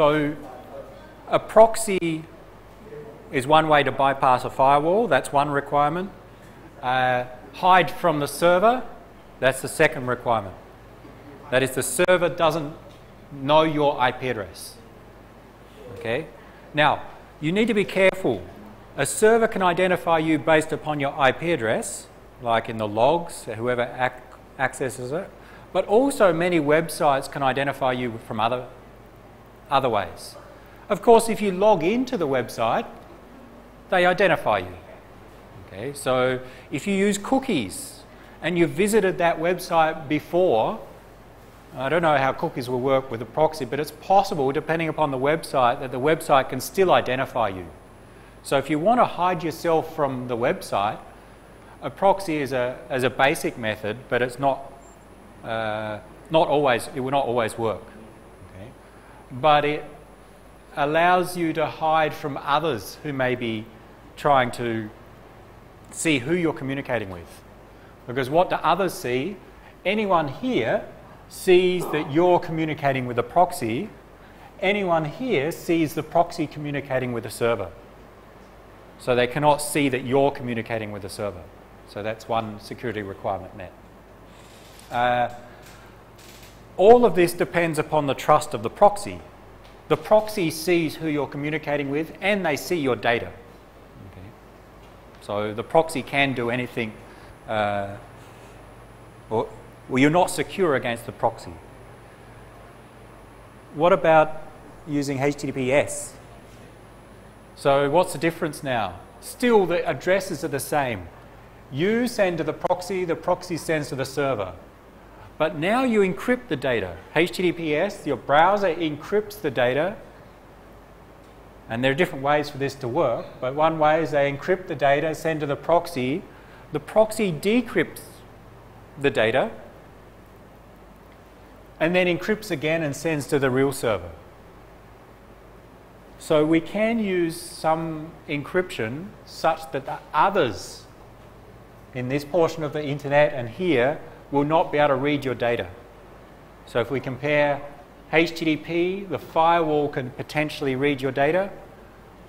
So a proxy is one way to bypass a firewall. That's one requirement. Uh, hide from the server. That's the second requirement. That is, the server doesn't know your IP address. Okay? Now, you need to be careful. A server can identify you based upon your IP address, like in the logs, whoever ac accesses it. But also many websites can identify you from other, other ways. Of course, if you log into the website, they identify you. Okay, so if you use cookies and you've visited that website before, I don't know how cookies will work with a proxy, but it's possible, depending upon the website, that the website can still identify you. So if you want to hide yourself from the website, a proxy is a, is a basic method, but it's not, uh, not always, it will not always work. But it allows you to hide from others who may be trying to see who you're communicating with. Because what do others see? Anyone here sees that you're communicating with a proxy. Anyone here sees the proxy communicating with a server. So they cannot see that you're communicating with a server. So that's one security requirement met. Uh, all of this depends upon the trust of the proxy. The proxy sees who you're communicating with and they see your data. Okay. So the proxy can do anything, uh, or, well, you're not secure against the proxy. What about using HTTPS? So what's the difference now? Still, the addresses are the same. You send to the proxy, the proxy sends to the server. But now you encrypt the data. HTTPS, your browser encrypts the data. And there are different ways for this to work, but one way is they encrypt the data, send to the proxy. The proxy decrypts the data and then encrypts again and sends to the real server. So we can use some encryption such that the others in this portion of the internet and here will not be able to read your data. So if we compare HTTP, the firewall can potentially read your data.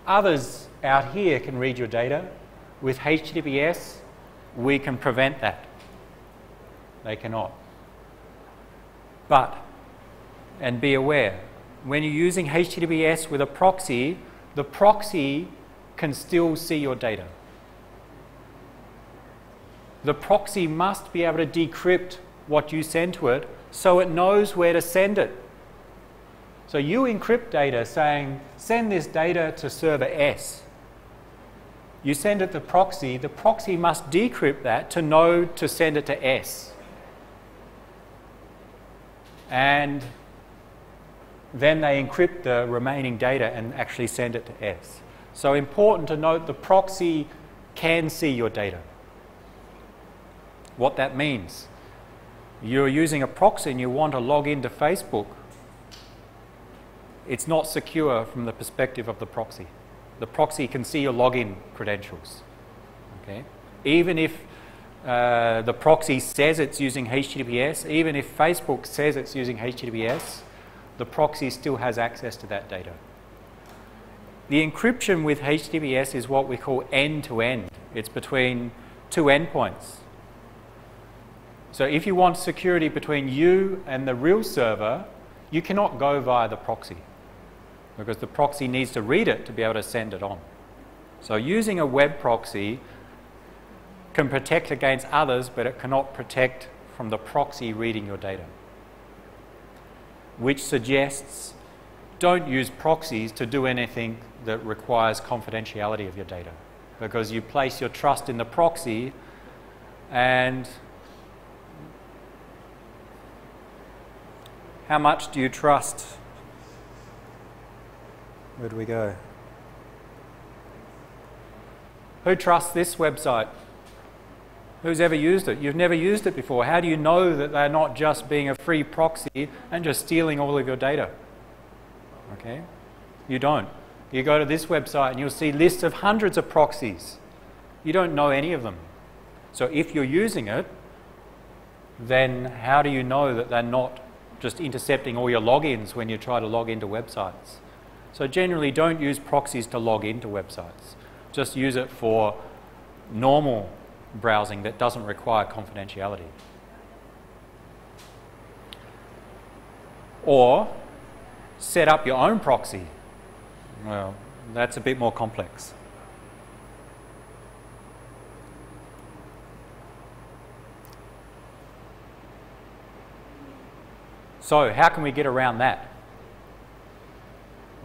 Others out here can read your data. With HTTPS, we can prevent that. They cannot. But, and be aware, when you're using HTTPS with a proxy, the proxy can still see your data the proxy must be able to decrypt what you send to it so it knows where to send it. So you encrypt data saying, send this data to server S. You send it to the proxy, the proxy must decrypt that to know to send it to S. And then they encrypt the remaining data and actually send it to S. So important to note the proxy can see your data what that means. You're using a proxy and you want to log into Facebook. It's not secure from the perspective of the proxy. The proxy can see your login credentials. Okay? Even if uh, the proxy says it's using HTTPS, even if Facebook says it's using HTTPS, the proxy still has access to that data. The encryption with HTTPS is what we call end-to-end. -end. It's between two endpoints. So if you want security between you and the real server, you cannot go via the proxy because the proxy needs to read it to be able to send it on. So using a web proxy can protect against others, but it cannot protect from the proxy reading your data, which suggests don't use proxies to do anything that requires confidentiality of your data because you place your trust in the proxy and How much do you trust? Where do we go? Who trusts this website? Who's ever used it? You've never used it before. How do you know that they're not just being a free proxy and just stealing all of your data? Okay? You don't. You go to this website and you'll see lists of hundreds of proxies. You don't know any of them. So if you're using it, then how do you know that they're not just intercepting all your logins when you try to log into websites. So generally don't use proxies to log into websites. Just use it for normal browsing that doesn't require confidentiality. Or set up your own proxy. Well, that's a bit more complex. So, how can we get around that?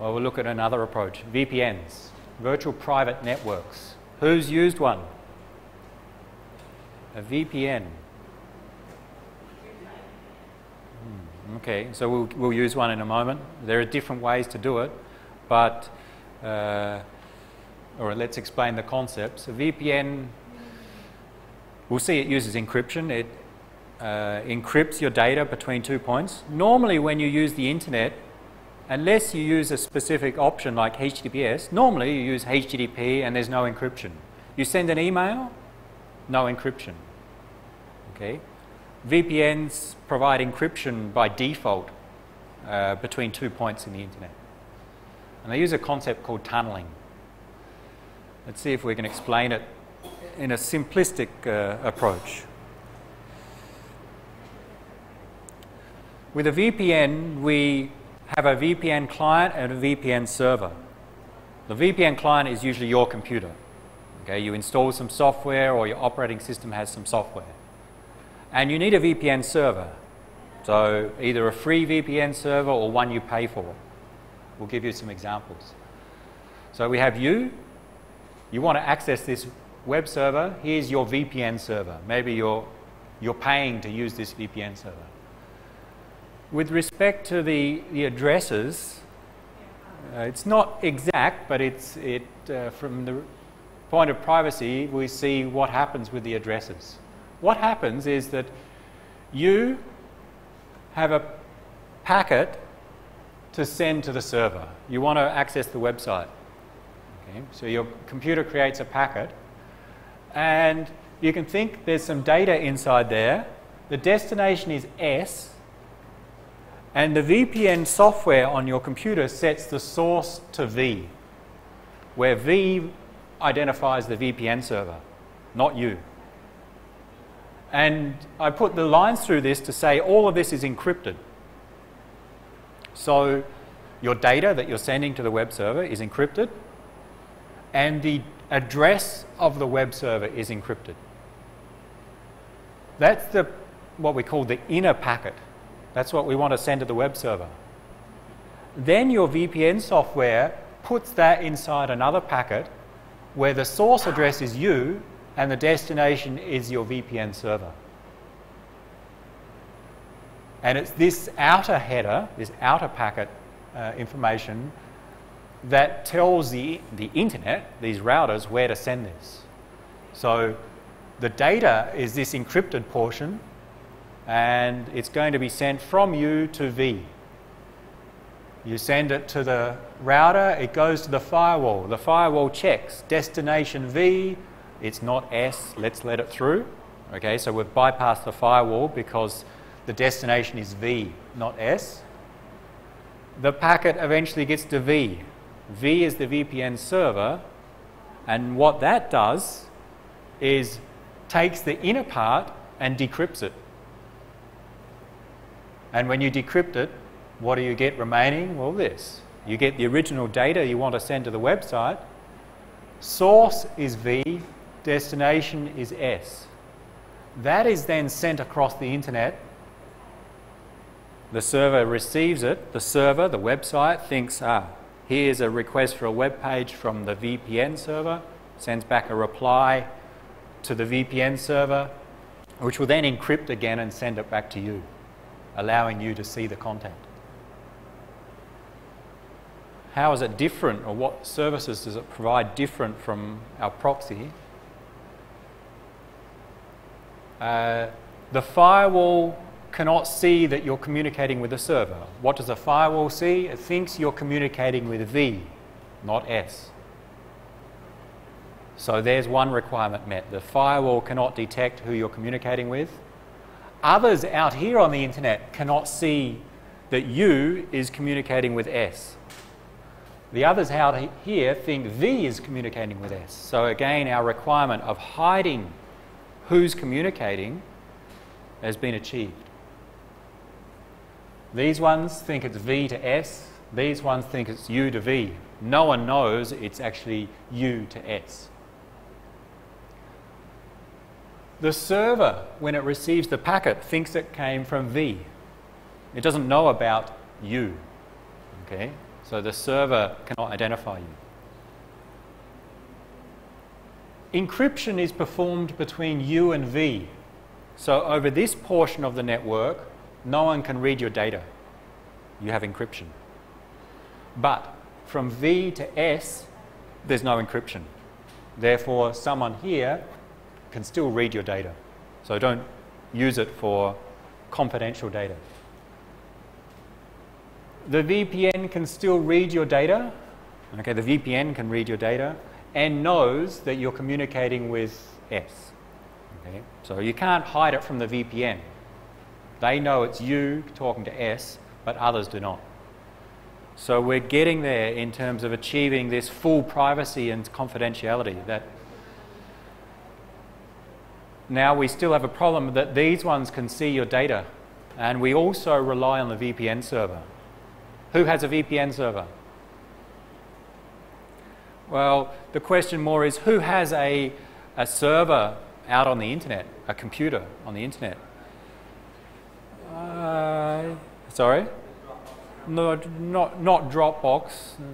Well, we'll look at another approach VPNs, virtual private networks. Who's used one? A VPN. Hmm, okay, so we'll, we'll use one in a moment. There are different ways to do it, but, uh, or let's explain the concepts. A VPN, we'll see it uses encryption. It uh, encrypts your data between two points. Normally, when you use the internet, unless you use a specific option like HTTPS, normally you use HTTP and there's no encryption. You send an email, no encryption. Okay? VPNs provide encryption by default uh, between two points in the internet. And they use a concept called tunneling. Let's see if we can explain it in a simplistic uh, approach. With a VPN, we have a VPN client and a VPN server. The VPN client is usually your computer. Okay, you install some software or your operating system has some software. And you need a VPN server. So either a free VPN server or one you pay for. We'll give you some examples. So we have you. You want to access this web server. Here's your VPN server. Maybe you're, you're paying to use this VPN server. With respect to the, the addresses, uh, it's not exact, but it's, it, uh, from the point of privacy, we see what happens with the addresses. What happens is that you have a packet to send to the server. You want to access the website. Okay? So your computer creates a packet, and you can think there's some data inside there. The destination is S, and the VPN software on your computer sets the source to V, where V identifies the VPN server, not you. And I put the lines through this to say all of this is encrypted. So your data that you're sending to the web server is encrypted, and the address of the web server is encrypted. That's the, what we call the inner packet. That's what we want to send to the web server. Then your VPN software puts that inside another packet where the source address is you and the destination is your VPN server. And it's this outer header, this outer packet uh, information, that tells the, the internet, these routers, where to send this. So the data is this encrypted portion, and it's going to be sent from U to V. You send it to the router, it goes to the firewall. The firewall checks destination V, it's not S, let's let it through. Okay, so we've bypassed the firewall because the destination is V, not S. The packet eventually gets to V. V is the VPN server, and what that does is takes the inner part and decrypts it. And when you decrypt it, what do you get remaining? Well, this. You get the original data you want to send to the website. Source is V, destination is S. That is then sent across the internet. The server receives it. The server, the website, thinks, ah, here's a request for a web page from the VPN server, sends back a reply to the VPN server, which will then encrypt again and send it back to you allowing you to see the content. How is it different, or what services does it provide different from our proxy? Uh, the firewall cannot see that you're communicating with a server. What does a firewall see? It thinks you're communicating with V, not S. So there's one requirement met. The firewall cannot detect who you're communicating with. Others out here on the internet cannot see that U is communicating with S. The others out here think V is communicating with S. So again, our requirement of hiding who's communicating has been achieved. These ones think it's V to S. These ones think it's U to V. No one knows it's actually U to S. The server, when it receives the packet, thinks it came from V. It doesn't know about U. Okay? So the server cannot identify you. Encryption is performed between U and V. So over this portion of the network, no one can read your data. You have encryption. But from V to S, there's no encryption. Therefore, someone here can still read your data. So don't use it for confidential data. The VPN can still read your data. Okay, the VPN can read your data and knows that you're communicating with S. Okay? So you can't hide it from the VPN. They know it's you talking to S, but others do not. So we're getting there in terms of achieving this full privacy and confidentiality that now we still have a problem that these ones can see your data and we also rely on the VPN server. Who has a VPN server? Well, the question more is who has a, a server out on the internet, a computer on the internet? Uh, sorry? No, not, not Dropbox,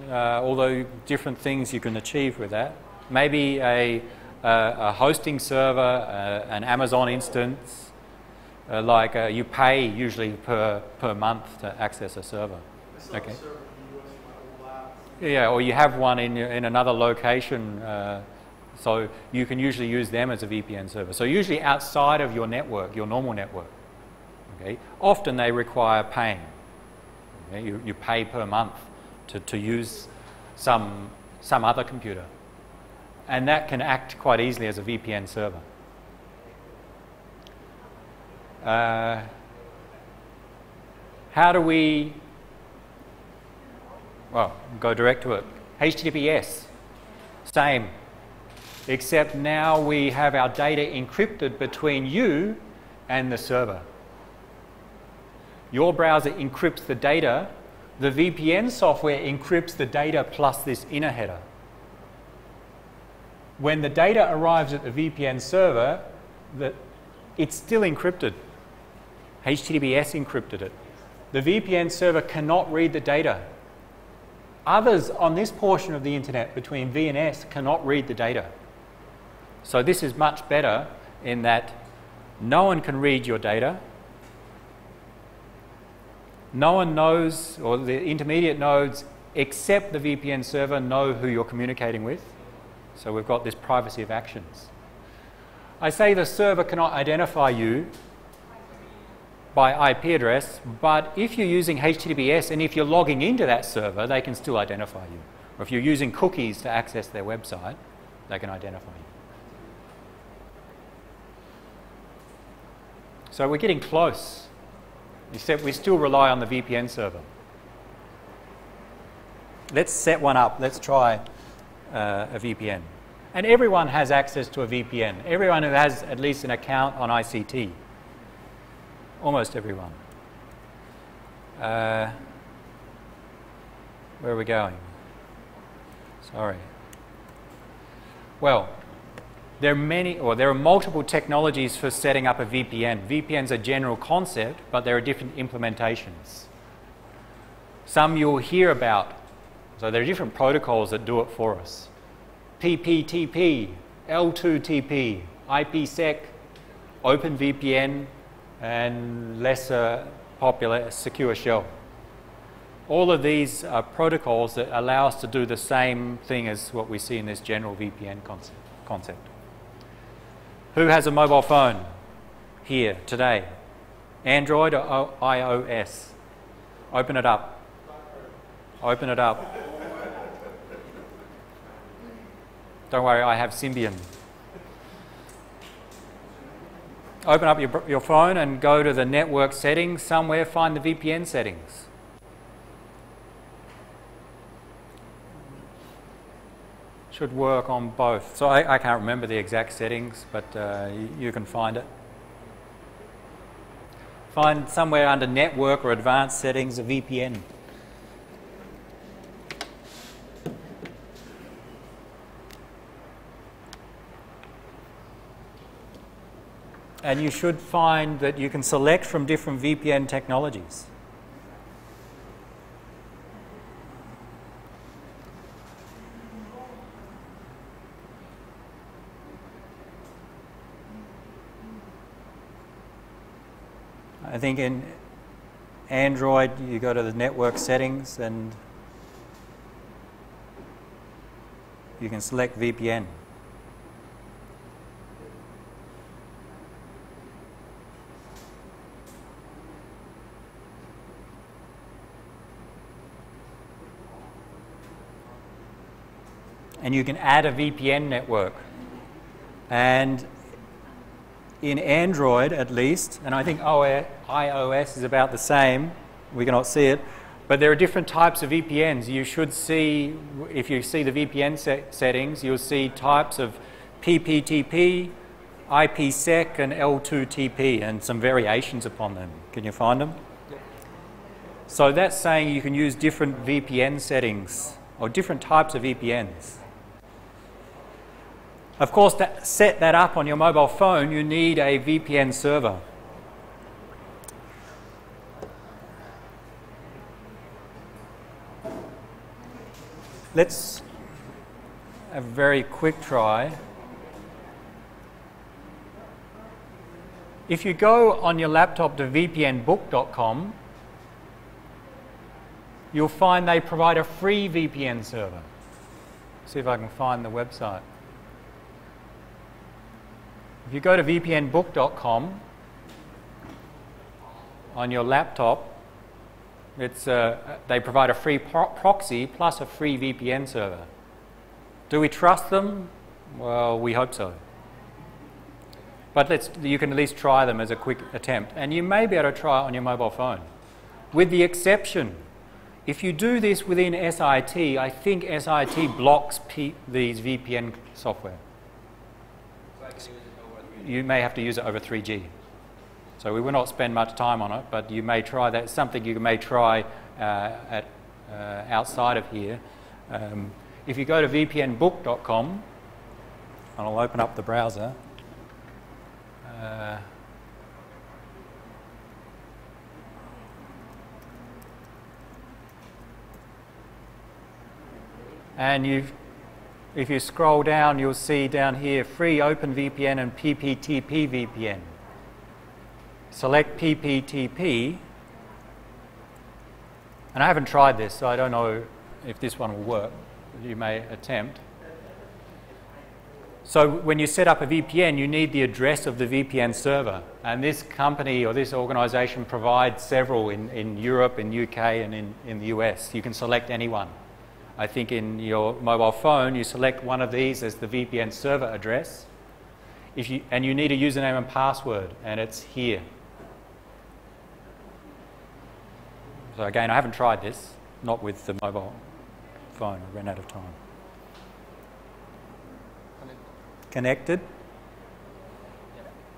uh, although different things you can achieve with that. Maybe a, a, a hosting server, uh, an Amazon instance, uh, like uh, you pay usually per, per month to access a server. Okay. Yeah, or you have one in, in another location, uh, so you can usually use them as a VPN server. So usually outside of your network, your normal network. Okay. Often they require paying. Okay? You, you pay per month to, to use some, some other computer. And that can act quite easily as a VPN server. Uh, how do we, well, go direct to it. HTTPS, same, except now we have our data encrypted between you and the server. Your browser encrypts the data, the VPN software encrypts the data plus this inner header. When the data arrives at the VPN server, it's still encrypted. HTTPS encrypted it. The VPN server cannot read the data. Others on this portion of the internet between V and S cannot read the data. So this is much better in that no one can read your data, no one knows, or the intermediate nodes except the VPN server know who you're communicating with. So we've got this privacy of actions. I say the server cannot identify you by IP address, but if you're using HTTPS and if you're logging into that server, they can still identify you. Or if you're using cookies to access their website, they can identify you. So we're getting close except we still rely on the VPN server. Let's set one up. Let's try uh, a VPN. And everyone has access to a VPN. Everyone who has at least an account on ICT. Almost everyone. Uh, where are we going? Sorry. Well, there are many, or there are multiple technologies for setting up a VPN. VPN's a general concept, but there are different implementations. Some you'll hear about. So there are different protocols that do it for us. PPTP, L2TP, IPsec, OpenVPN, and lesser popular Secure Shell. All of these are protocols that allow us to do the same thing as what we see in this general VPN concept. Who has a mobile phone here today? Android or iOS? Open it up. Open it up. Don't worry, I have Symbian. open up your, your phone and go to the network settings somewhere, find the VPN settings. Should work on both. So I, I can't remember the exact settings, but uh, you, you can find it. Find somewhere under network or advanced settings a VPN. And you should find that you can select from different VPN technologies. I think in Android you go to the network settings and you can select VPN. And you can add a VPN network. And in Android, at least, and I think iOS is about the same, we cannot see it, but there are different types of VPNs. You should see, if you see the VPN set settings, you'll see types of PPTP, IPsec, and L2TP, and some variations upon them. Can you find them? So that's saying you can use different VPN settings or different types of VPNs. Of course, to set that up on your mobile phone, you need a VPN server. Let's have a very quick try. If you go on your laptop to vpnbook.com, you'll find they provide a free VPN server. See if I can find the website. If you go to vpnbook.com on your laptop, it's, uh, they provide a free pro proxy plus a free VPN server. Do we trust them? Well, we hope so. But let's, you can at least try them as a quick attempt. And you may be able to try it on your mobile phone. With the exception, if you do this within SIIT, I think SIIT blocks P these VPN software you may have to use it over 3G. So we will not spend much time on it, but you may try that. Something you may try uh, at, uh, outside of here. Um, if you go to vpnbook.com, and I'll open up the browser. Uh, and you if you scroll down, you'll see down here free OpenVPN and PPTP VPN. Select PPTP. And I haven't tried this, so I don't know if this one will work. You may attempt. So when you set up a VPN, you need the address of the VPN server. And this company or this organization provides several in, in Europe, in UK, and in, in the US. You can select any one. I think in your mobile phone, you select one of these as the VPN server address. If you, and you need a username and password, and it's here. So again, I haven't tried this, not with the mobile phone. I ran out of time. Connected.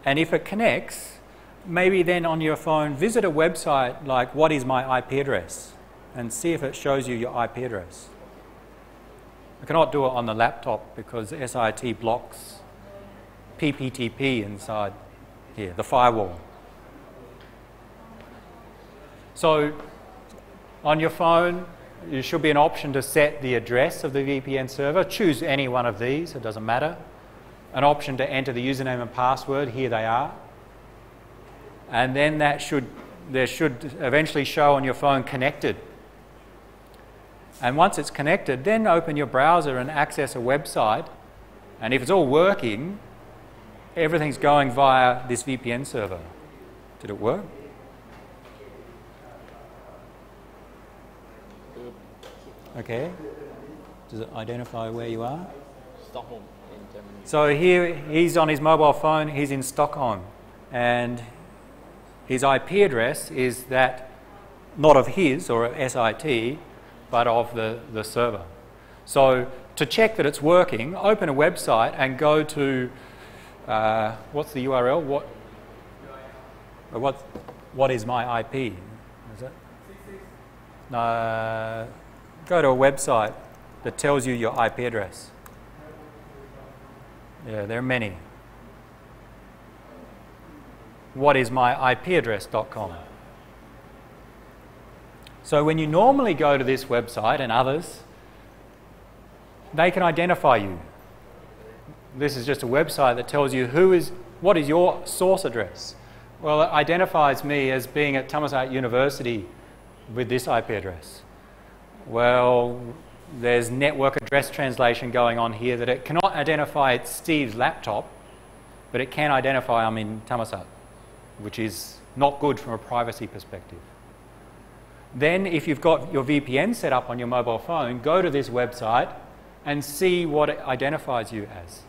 And if it connects, maybe then on your phone, visit a website like what is my IP address and see if it shows you your IP address. I cannot do it on the laptop because SIIT blocks PPTP inside here, the firewall. So on your phone, there should be an option to set the address of the VPN server. Choose any one of these, it doesn't matter. An option to enter the username and password, here they are. And then that should, there should eventually show on your phone connected and once it's connected, then open your browser and access a website. And if it's all working, everything's going via this VPN server. Did it work? Okay. Does it identify where you are? Stockholm in Germany. So here he's on his mobile phone, he's in Stockholm. and his IP address is that not of his or SIIT, but of the, the server. So to check that it's working, open a website and go to uh, what's the URL? What, what, what is my IP? Is it? Uh, go to a website that tells you your IP address. Yeah, there are many. What is my IP address.com? So when you normally go to this website and others, they can identify you. This is just a website that tells you who is, what is your source address. Well, it identifies me as being at Thammasat University with this IP address. Well, there's network address translation going on here that it cannot identify it's Steve's laptop, but it can identify I'm in Thammasat, which is not good from a privacy perspective. Then, if you've got your VPN set up on your mobile phone, go to this website and see what it identifies you as.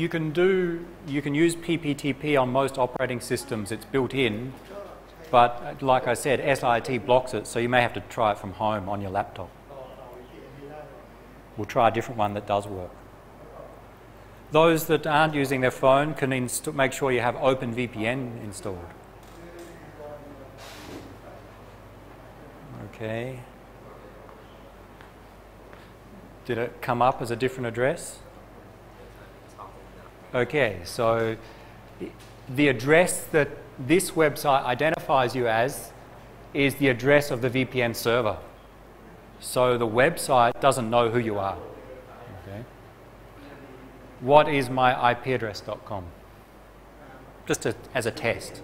you can do you can use PPTP on most operating systems. It's built in, but uh, like I said, SIIT blocks it, so you may have to try it from home on your laptop. We'll try a different one that does work. Those that aren't using their phone can make sure you have OpenVPN installed. Okay. Did it come up as a different address? Okay, so the address that this website identifies you as is the address of the VPN server. So the website doesn't know who you are. Okay. What is my IP address.com? Just to, as a test.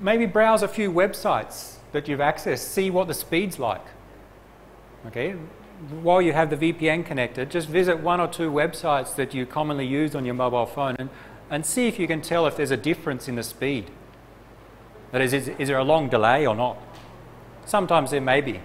Maybe browse a few websites that you've accessed, see what the speed's like. Okay, while you have the VPN connected, just visit one or two websites that you commonly use on your mobile phone and, and see if you can tell if there's a difference in the speed. That is, is, is there a long delay or not? Sometimes there may be.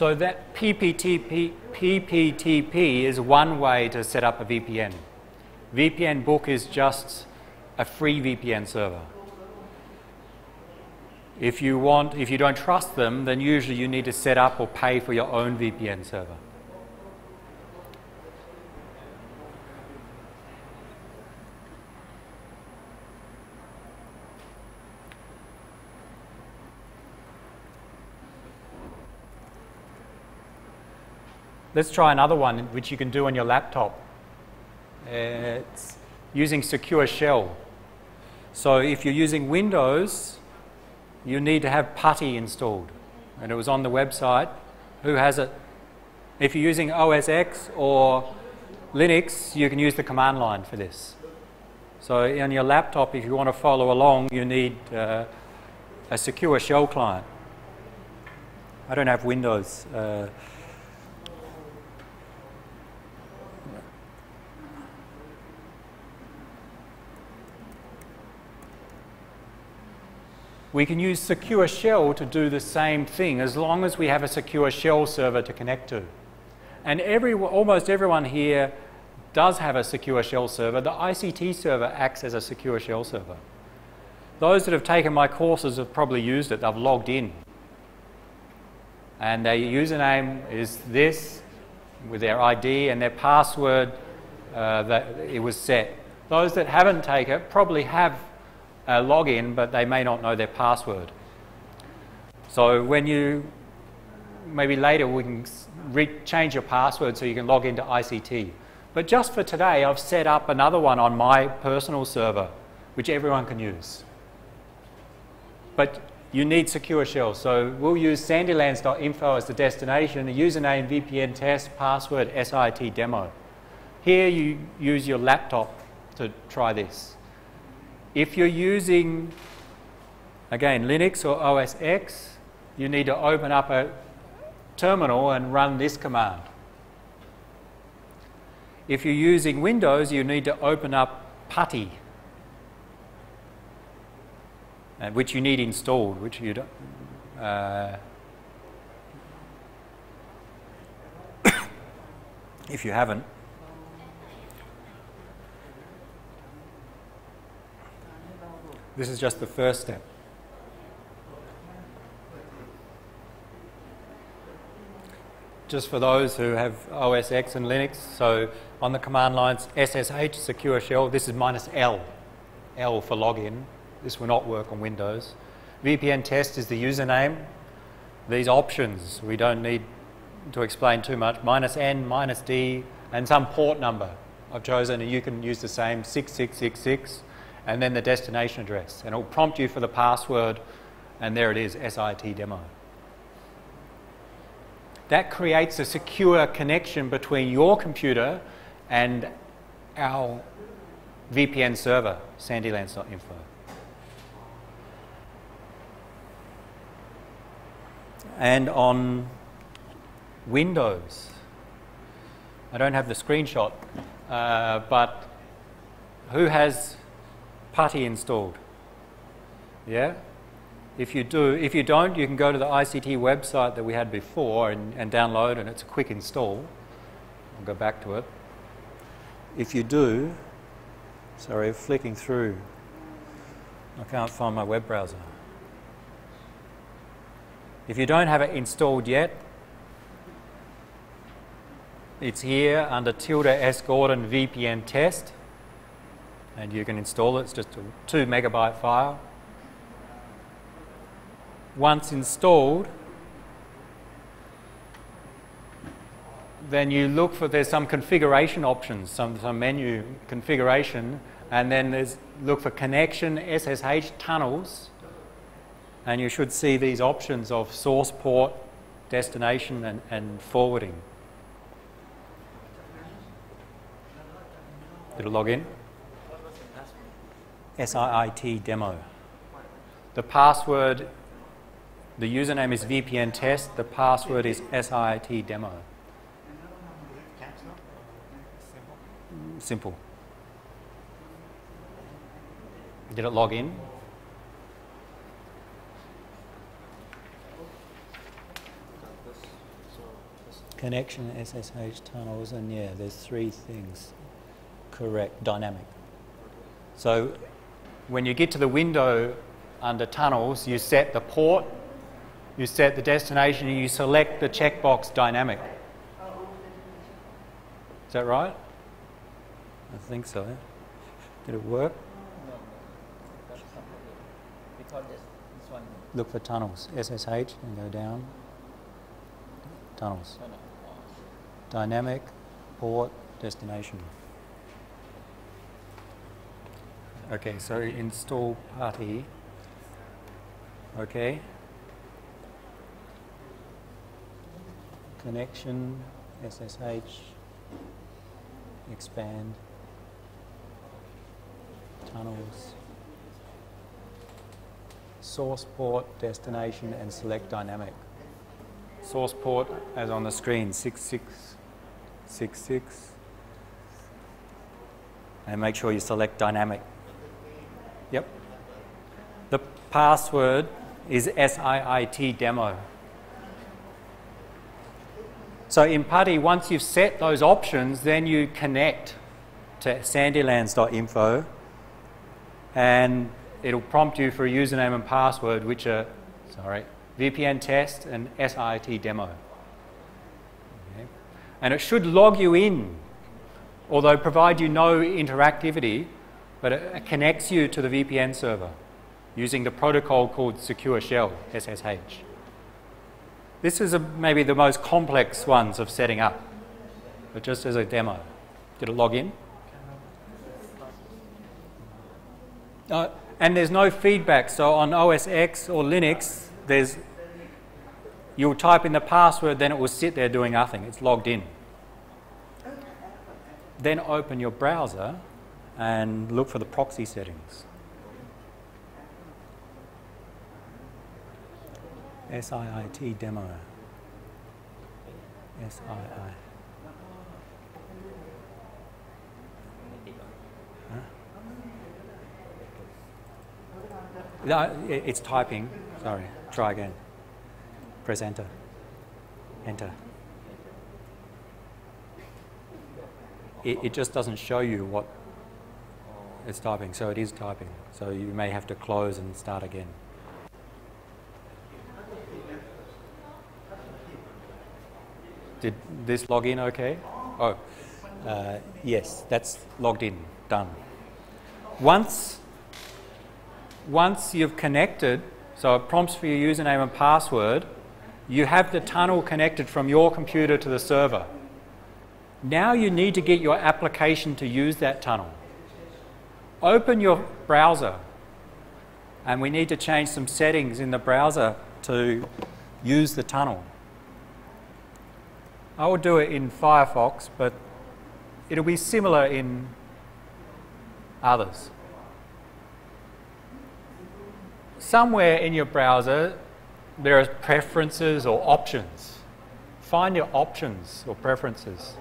So that PPTP, PPTP is one way to set up a VPN. VPN Book is just a free VPN server. If you want, if you don't trust them, then usually you need to set up or pay for your own VPN server. Let's try another one, which you can do on your laptop. It's using Secure Shell. So if you're using Windows, you need to have PuTTY installed. And it was on the website. Who has it? If you're using OS X or Linux, you can use the command line for this. So on your laptop, if you want to follow along, you need uh, a secure shell client. I don't have Windows. Uh, We can use Secure Shell to do the same thing as long as we have a Secure Shell server to connect to. And every, almost everyone here does have a Secure Shell server. The ICT server acts as a Secure Shell server. Those that have taken my courses have probably used it. They've logged in. And their username is this with their ID and their password uh, that it was set Those that haven't taken it probably have a login, but they may not know their password. So when you, maybe later we can change your password so you can log into ICT. But just for today, I've set up another one on my personal server, which everyone can use. But you need secure shell. So we'll use sandilands.info as the destination, a username, VPN test, password, SIIT demo. Here you use your laptop to try this. If you're using, again, Linux or OS X, you need to open up a terminal and run this command. If you're using Windows, you need to open up PuTTY, uh, which you need installed, which you don't. Uh, if you haven't. This is just the first step. Just for those who have OS X and Linux, so on the command lines SSH secure shell, this is minus L, L for login. This will not work on Windows. VPN test is the username. These options we don't need to explain too much. Minus N, minus D, and some port number I've chosen, and you can use the same 6666 and then the destination address. And it will prompt you for the password, and there it is, SIIT demo. That creates a secure connection between your computer and our VPN server, sandilands.info. And on Windows, I don't have the screenshot, uh, but who has PuTTY installed. Yeah? If you do, if you don't, you can go to the ICT website that we had before and, and download, and it's a quick install. I'll go back to it. If you do, sorry, flicking through, I can't find my web browser. If you don't have it installed yet, it's here under tilde S Gordon VPN test and you can install it. It's just a 2 megabyte file. Once installed, then you look for there's some configuration options, some, some menu configuration, and then there's look for connection, SSH tunnels, and you should see these options of source port, destination, and, and forwarding. Did it log in? SIIT demo. The password, the username is VPN test, the password is SIIT demo. Simple. Did it log in? Connection, SSH tunnels, and yeah, there's three things. Correct, dynamic. So when you get to the window under tunnels, you set the port, you set the destination, and you select the checkbox dynamic. Is that right? I think so. Did it work? Look for tunnels. SSH and go down. Tunnels. Dynamic, port, destination. Okay, so install PuTTY. Okay. Connection, SSH, expand, tunnels, source port, destination, and select dynamic. Source port, as on the screen, 6666. And make sure you select dynamic. Password is SIIT demo. So in PuTTY, once you've set those options, then you connect to sandilands.info and it'll prompt you for a username and password, which are, sorry, VPN test and SIIT demo. Okay. And it should log you in, although provide you no interactivity but it connects you to the VPN server using the protocol called Secure Shell, SSH. This is a, maybe the most complex ones of setting up, but just as a demo. Did it log in? Uh, and there's no feedback. So on OS X or Linux, there's you'll type in the password, then it will sit there doing nothing. It's logged in. Then open your browser and look for the proxy settings. SIIT demo. SII. No, it's typing. Sorry. Try again. Press enter. Enter. It, it just doesn't show you what it's typing, so it is typing. So you may have to close and start again. Did this log in okay? Oh, uh, yes, that's logged in, done. Once once you've connected, so it prompts for your username and password, you have the tunnel connected from your computer to the server. Now you need to get your application to use that tunnel. Open your browser, and we need to change some settings in the browser to use the tunnel. I will do it in Firefox, but it'll be similar in others somewhere in your browser there are preferences or options. Find your options or preferences.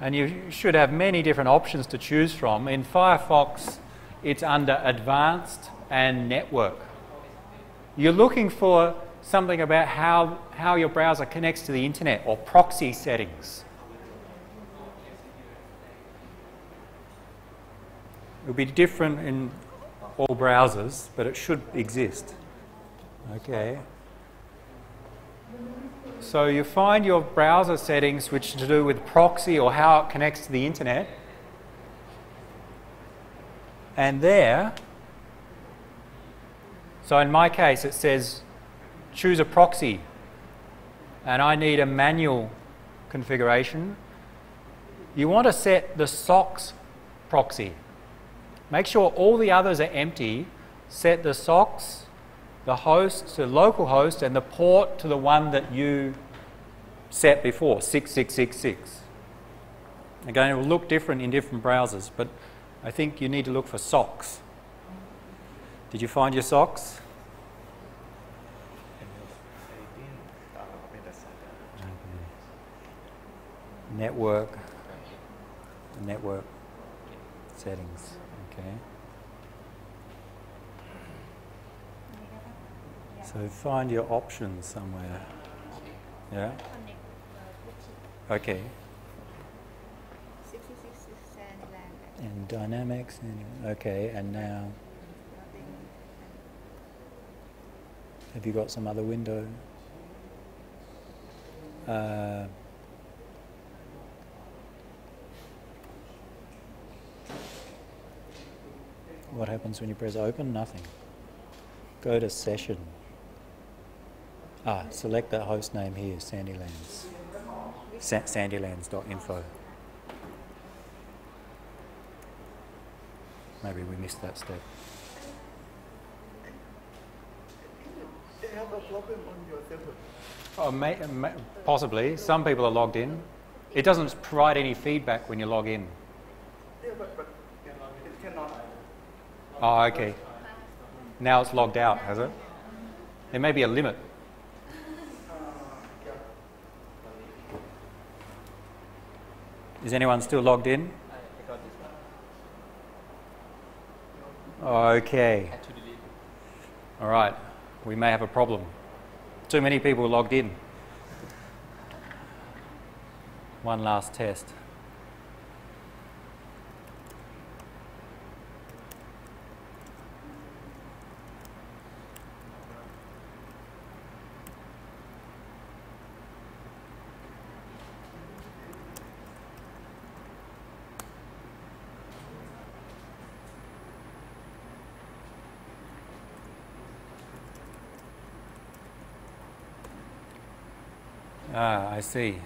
And you should have many different options to choose from. In Firefox, it's under Advanced and Network. You're looking for something about how, how your browser connects to the internet or proxy settings. It will be different in all browsers, but it should exist. Okay. So you find your browser settings which to do with proxy or how it connects to the internet. And there, so in my case it says choose a proxy and I need a manual configuration. You want to set the SOCKS proxy. Make sure all the others are empty. Set the SOCKS, the host to local host, and the port to the one that you set before, 6666. Again, it will look different in different browsers, but I think you need to look for SOCKS. Did you find your SOCKS? Network, network settings. Okay. So find your options somewhere. Yeah? Okay. And dynamics, and, okay, and now. Have you got some other window? Uh, What happens when you press open? Nothing. Go to session. Ah, select that host name here, Sandilands. Sa- sandilands.info. Maybe we missed that step. They have a problem on your server. Oh, may, may, possibly. Some people are logged in. It doesn't provide any feedback when you log in. Yeah, but, but it cannot. Oh, okay. Now it's logged out, has it? There may be a limit. Is anyone still logged in? Okay. All right. We may have a problem. Too many people logged in. One last test. Ah, I see.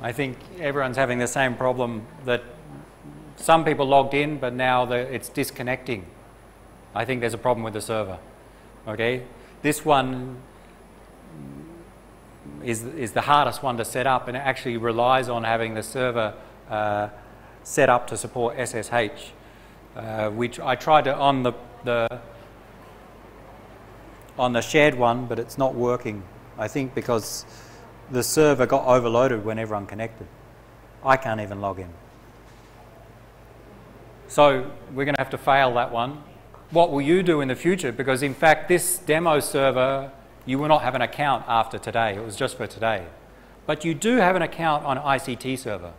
I think everyone's having the same problem that some people logged in, but now the, it's disconnecting. I think there's a problem with the server. Okay, this one is, is the hardest one to set up, and it actually relies on having the server uh, set up to support SSH, uh, which I tried to on the, the on the shared one, but it's not working. I think because the server got overloaded when everyone connected. I can't even log in. So we're going to have to fail that one. What will you do in the future? Because in fact, this demo server, you will not have an account after today. It was just for today. But you do have an account on ICT server.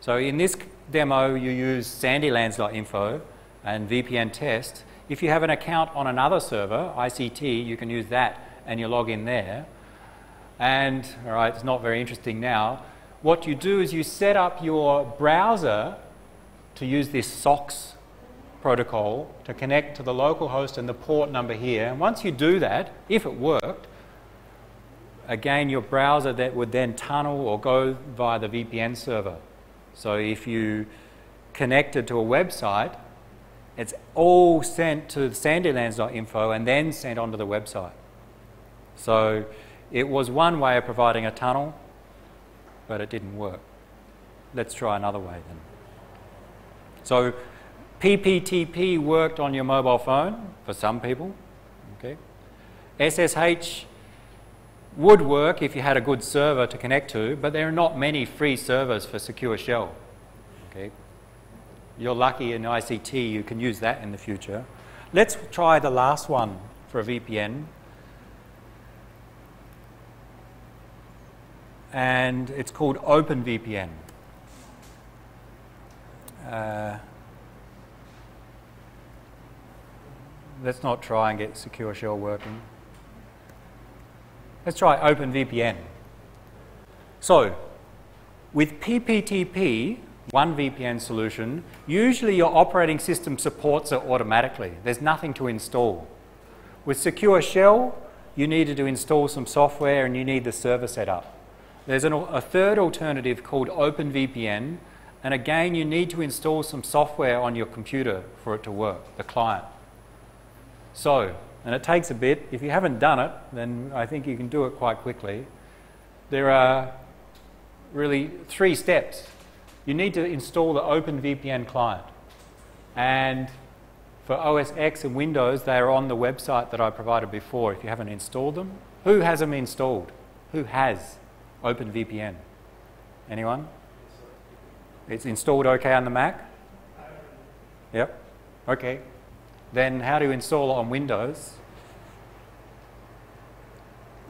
So in this demo, you use sandilands.info and VPN test. If you have an account on another server, ICT, you can use that and you log in there. And, all right, it's not very interesting now. What you do is you set up your browser to use this SOCKS protocol to connect to the local host and the port number here. And once you do that, if it worked, again, your browser that would then tunnel or go via the VPN server. So if you connected to a website, it's all sent to sandilands.info and then sent onto the website. So it was one way of providing a tunnel, but it didn't work. Let's try another way then. So PPTP worked on your mobile phone for some people. Okay. SSH would work if you had a good server to connect to, but there are not many free servers for Secure Shell. Okay. You're lucky in ICT, you can use that in the future. Let's try the last one for a VPN. and it's called OpenVPN. Uh, let's not try and get Secure Shell working. Let's try OpenVPN. So, with PPTP, one VPN solution, usually your operating system supports it automatically. There's nothing to install. With Secure Shell, you needed to install some software and you need the server set up. There's an, a third alternative called OpenVPN, and again, you need to install some software on your computer for it to work, the client. So, and it takes a bit. If you haven't done it, then I think you can do it quite quickly. There are really three steps. You need to install the OpenVPN client. And for OS X and Windows, they are on the website that I provided before if you haven't installed them. Who has them installed? Who has? OpenVPN? Anyone? It's installed okay on the Mac? Yep. Okay. Then how do you install it on Windows?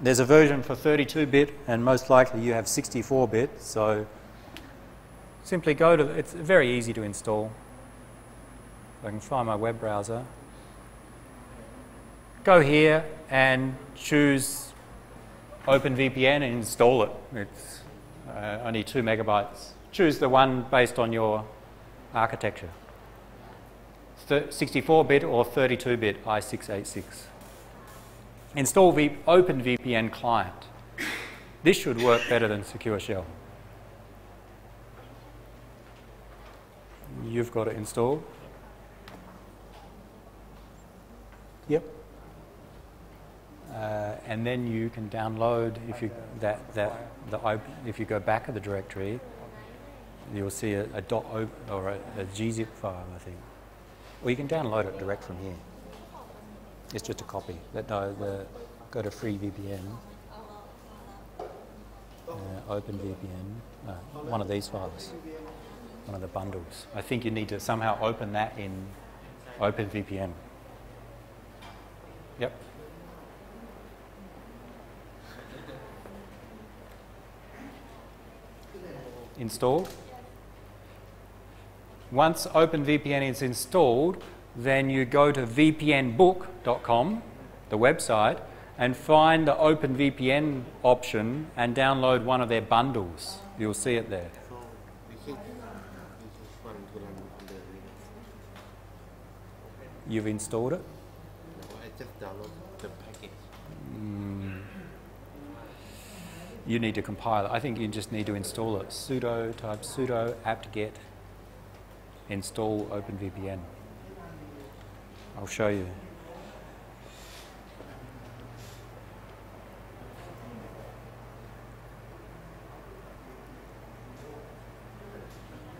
There's a version for 32-bit and most likely you have 64-bit, so simply go to, it's very easy to install. I can find my web browser. Go here and choose OpenVPN and install it. It's uh, only two megabytes. Choose the one based on your architecture. 64-bit or 32-bit i686. Install v OpenVPN client. This should work better than Secure Shell. You've got it installed. Yep. Uh, and then you can download if you that that the if you go back of the directory, you'll see a, a dot or a, a gzip file, I think. Or you can download it direct from here. It's just a copy. That no, the, go to free VPN, uh, open VPN, uh, one of these files, one of the bundles. I think you need to somehow open that in OpenVPN. Yep. installed. Once OpenVPN is installed, then you go to vpnbook.com, the website, and find the OpenVPN option and download one of their bundles. You'll see it there. So this is this is one to run on the Linux. You've installed it? No, I just download the package. Mm. You need to compile it. I think you just need to install it. sudo type sudo apt-get install OpenVPN. I'll show you.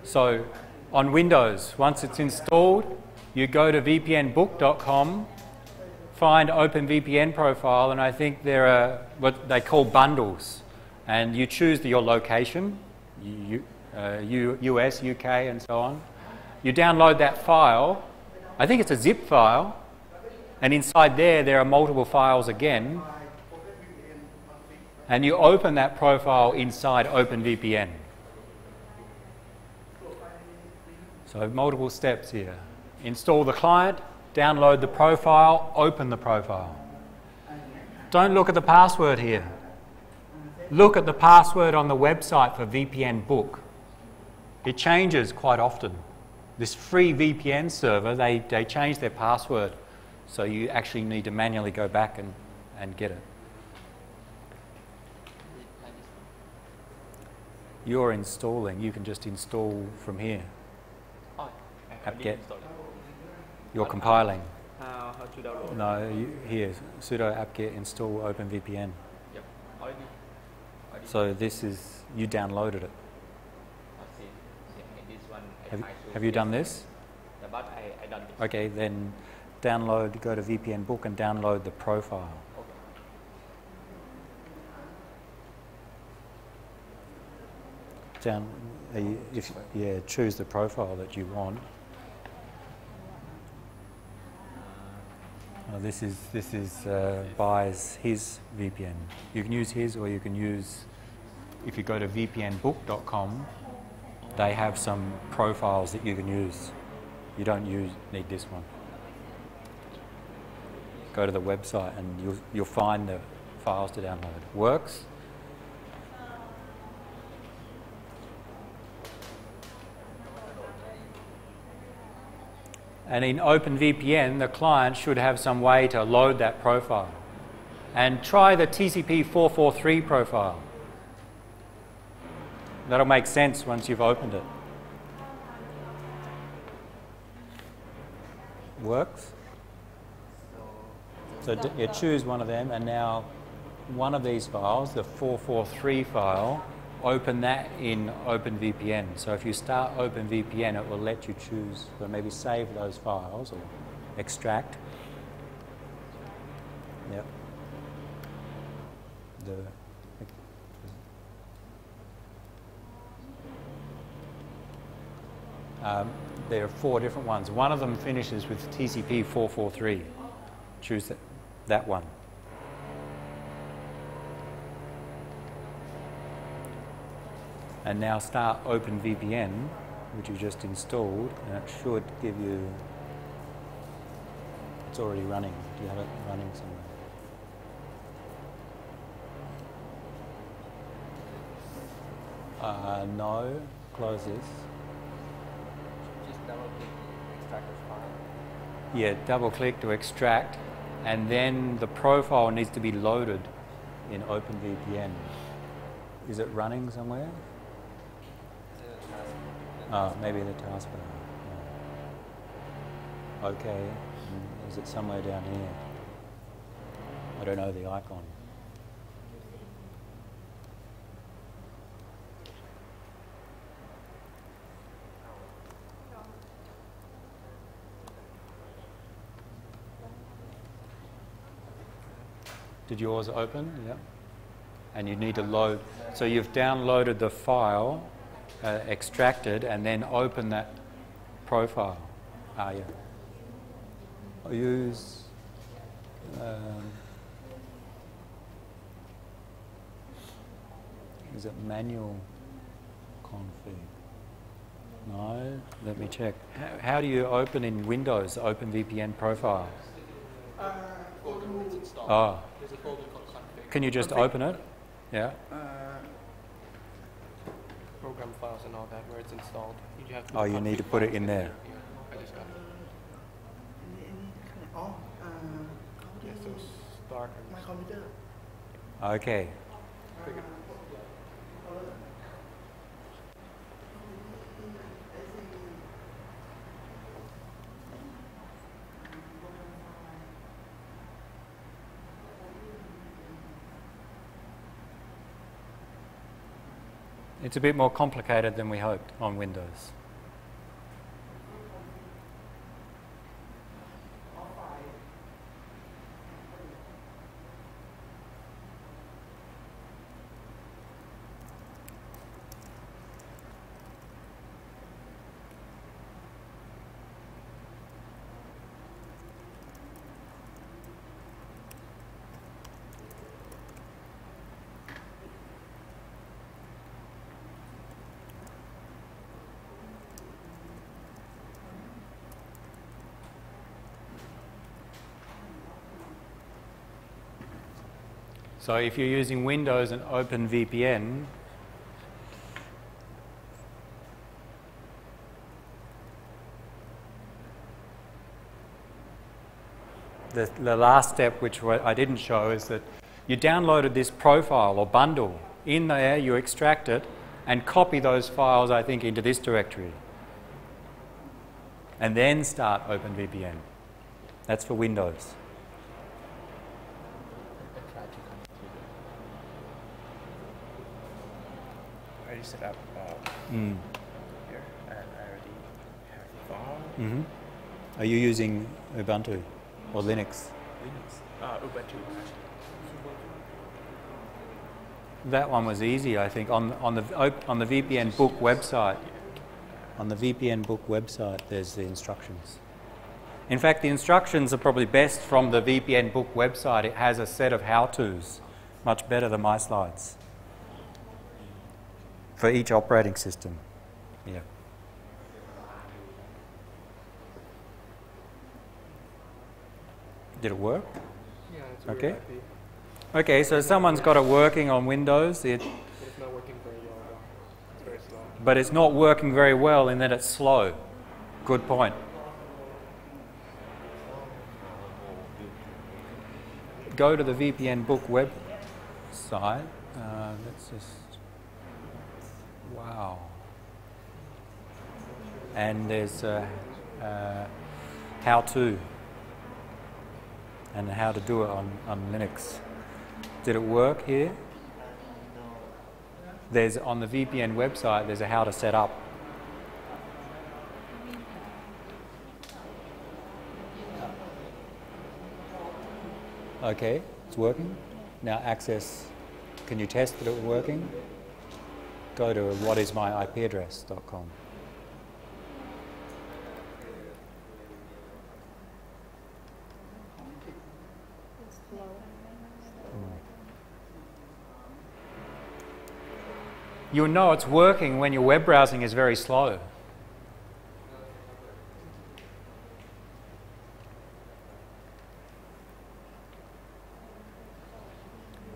So on Windows, once it's installed, you go to vpnbook.com, find OpenVPN profile, and I think there are what they call bundles. And you choose the, your location, U, uh, U, US, UK, and so on. You download that file. I think it's a zip file. And inside there, there are multiple files again. And you open that profile inside OpenVPN. So multiple steps here. Install the client, download the profile, open the profile. Don't look at the password here. Look at the password on the website for VPN Book. It changes quite often. This free VPN server, they, they change their password. So you actually need to manually go back and, and get it. You're installing, you can just install from here. Oh, I App already get. You're compiling. How, how to download? No, you, here, sudo apt-get install OpenVPN. Yep. So this is, you downloaded it. Oh, see, I- this one I Have, try to have you done this? Yeah, but I, I done this. Okay, then download, go to VPN Book and download the profile. Okay. Down, you- if, yeah, choose the profile that you want. Uh, this is, this is uh, buys his VPN. You can use his or you can use, if you go to vpnbook.com, they have some profiles that you can use. You don't use, need this one. Go to the website and you'll, you'll find the files to download. Works? And in OpenVPN, the client should have some way to load that profile. And try the TCP 443 profile. That'll make sense once you've opened it. Works? So you choose one of them, and now one of these files, the 443 file, open that in OpenVPN. So if you start OpenVPN, it will let you choose, or maybe save those files or extract. Yep. The, um, there are four different ones. One of them finishes with TCP 443. Choose that, that one. and now start OpenVPN, which you just installed, and it should give you. It's already running. Do you have it running somewhere? Uh, no. Close this. Just double click extract as file. Yeah, double click to extract, and then the profile needs to be loaded in OpenVPN. Is it running somewhere? Oh, maybe the taskbar. Yeah. Okay. Mm, Is it somewhere down here? I don't know the icon. Did yours open? Yeah. And you need to load. So you've downloaded the file, uh, extracted, and then open that profile. Ah, yeah. I'll use. Um, is it manual config? No. Let me check. How, how do you open in Windows? Open VPN profile. Go to install. Oh, There's a folder called config. Can you just Okay. open it? Yeah. Uh, program files and all that where it's installed. You have Oh, you need to put it in there. Yeah, I just got it. any, any kind of, oh, uh, how do Yeah, you so start my computer? Okay. It's a bit more complicated than we hoped on Windows. So if you're using Windows and OpenVPN, the, the last step, which I didn't show, is that you downloaded this profile or bundle. In there, you extract it and copy those files, I think, into this directory. And then start OpenVPN. That's for Windows. I tried to connect to I already set up uh, Mm. here and I already have file. hmm Are you using Ubuntu or Linux? Linux. Uh, Ubuntu actually. That one was easy, I think, on, on, the, op- on the VPN book website. On the VPN book website, there's the instructions. In fact, the instructions are probably best from the VPN book website. It has a set of how to's, much better than my slides, for each operating system. Yeah. Did it work? Yeah, it's Okay. Okay, so someone's got it working on Windows. It, but it's not working very well. It's very slow. but it's not working very well in that it's slow. Good point. Go to the VPN book website. Uh, let's just. Wow. And there's uh, uh, how to and how to do it on, on Linux. Did it work here? There's on the VPN website. There's a how to set up. Okay, it's working. Now access. Can you test that it's working? Go to whatismyipaddress.com. Hmm. You'll know it's working when your web browsing is very slow.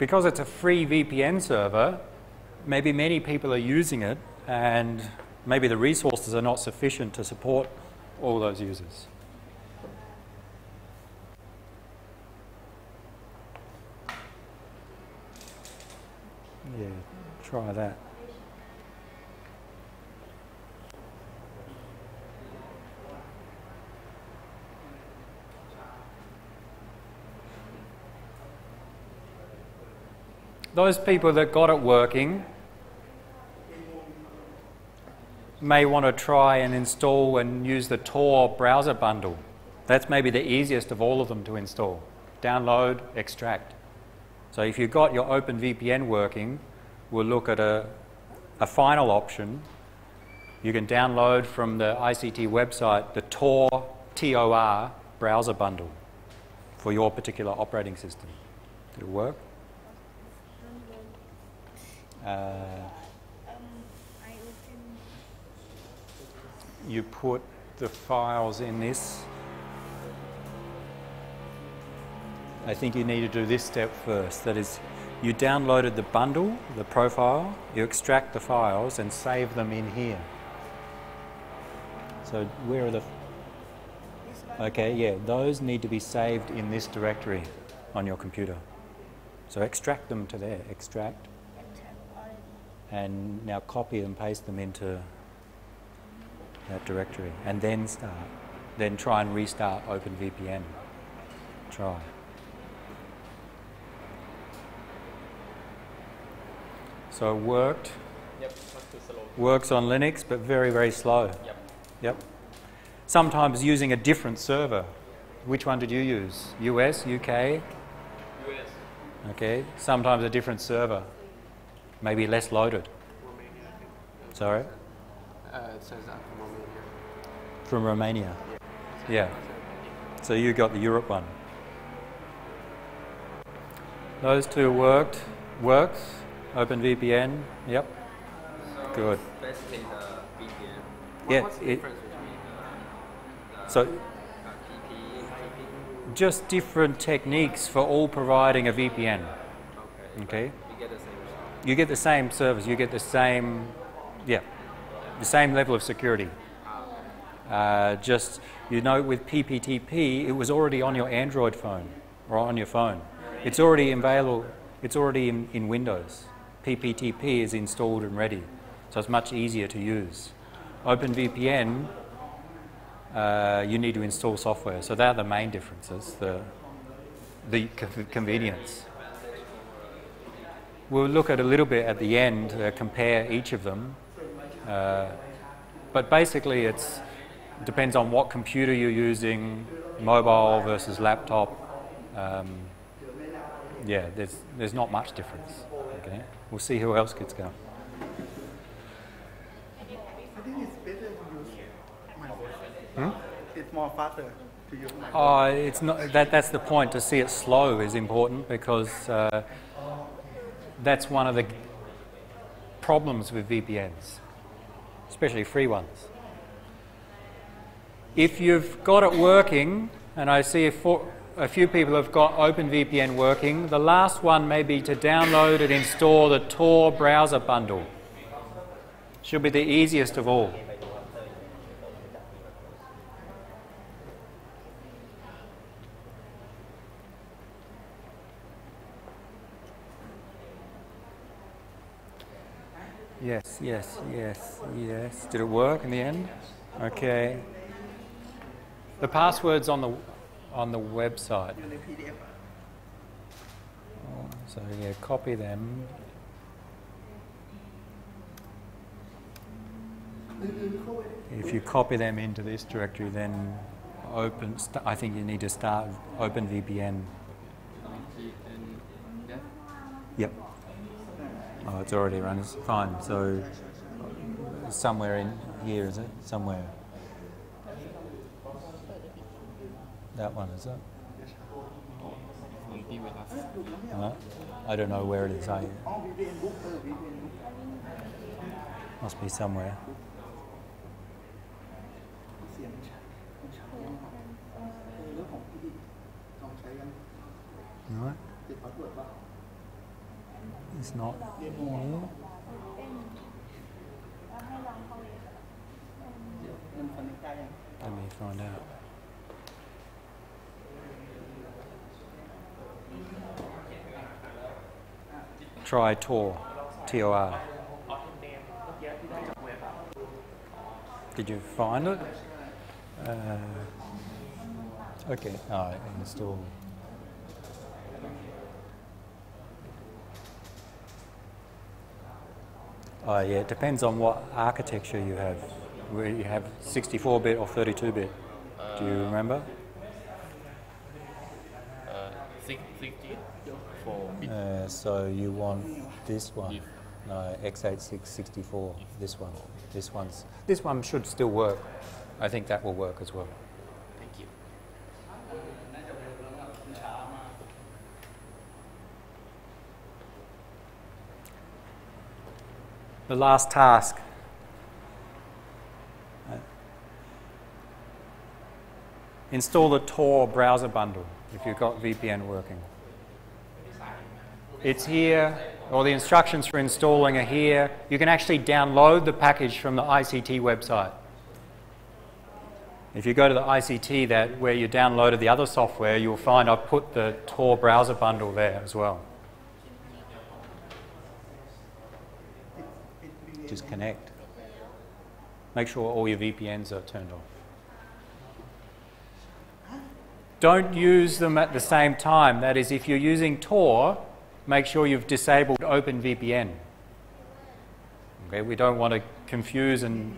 Because it's a free VPN server, maybe many people are using it and maybe the resources are not sufficient to support all those users. Yeah, try that. Those people that got it working may want to try and install and use the Tor browser bundle. That's maybe the easiest of all of them to install. Download, extract. So if you've got your OpenVPN working, we'll look at a, a final option. You can download from the ICT website the Tor, T-O-R browser bundle for your particular operating system. Did it work? Uh, you put the files in this. I think you need to do this step first. That is, you downloaded the bundle, the profile, you extract the files and save them in here. So where are the... Okay, yeah, those need to be saved in this directory on your computer. So extract them to there, extract, and now copy and paste them into that directory, and then start. Then try and restart OpenVPN. Try. So it worked. Yep, slow. Works on Linux, but very, very slow. Yep. Yep. Sometimes using a different server. Which one did you use? US, UK? US. Okay. Sometimes a different server. Maybe less loaded. Romania, Sorry? Uh, it says that from Romania. From Romania. Yeah. So you got the Europe one. Those two worked. Works. OpenVPN. Yep. So Good. it's Basically the VPN. What- Yeah, What's the it- difference between uh, The, So PP and TP. just different techniques for all providing a VPN. Okay. Okay. You get the same result. You get the same service. You get the same, yeah, the same level of security. Uh, just you know, with PPTP, it was already on your Android phone or on your phone. It's already available. It's already in, in Windows. PPTP is installed and ready, so it's much easier to use. OpenVPN, uh, you need to install software. So they're the main differences. The the co- convenience. We'll look at a little bit at the end, uh, compare each of them. Uh, but basically, it's depends on what computer you're using, mobile versus laptop. Um, yeah, there's there's not much difference. Okay, we'll see who else gets going. I think it's better to use my voice. It's more faster to use my. Oh, it's not that. That's the point. To see it slow is important because uh, that's one of the problems with VPNs, especially free ones. If you've got it working, and I see a, a few people have got OpenVPN working, the last one may be to download and install the Tor browser bundle. Should be the easiest of all. Yes, yes, yes, yes. Did it work in the end? Okay. The password's on the on the website. So yeah, copy them. If you copy them into this directory, then open. I think you need to start open VPN. Yep. Oh, it's already run. It's fine. So somewhere in here, is it? Somewhere. That one, is it? Will I don't know where it is. I must be somewhere. Right? It's not here. Let me find out. Try Tor, T O R. Did you find it? Uh, okay, oh, install. Oh, yeah, it depends on what architecture you have. Where you have 64 bit or 32 bit. Do you remember? Uh, six, 60 for bit. So you want this one? No, x86 64. This one. This one's. This one should still work. I think that will work as well. Thank you. The last task. Install the Tor browser bundle if you've got VPN working. It's here, or the instructions for installing are here. You can actually download the package from the ICT website. If you go to the ICT that where you downloaded the other software, you'll find I've put the Tor browser bundle there as well. Just connect. Make sure all your VPNs are turned off. Don't use them at the same time. That is, if you're using Tor, make sure you've disabled OpenVPN. Okay, we don't want to confuse and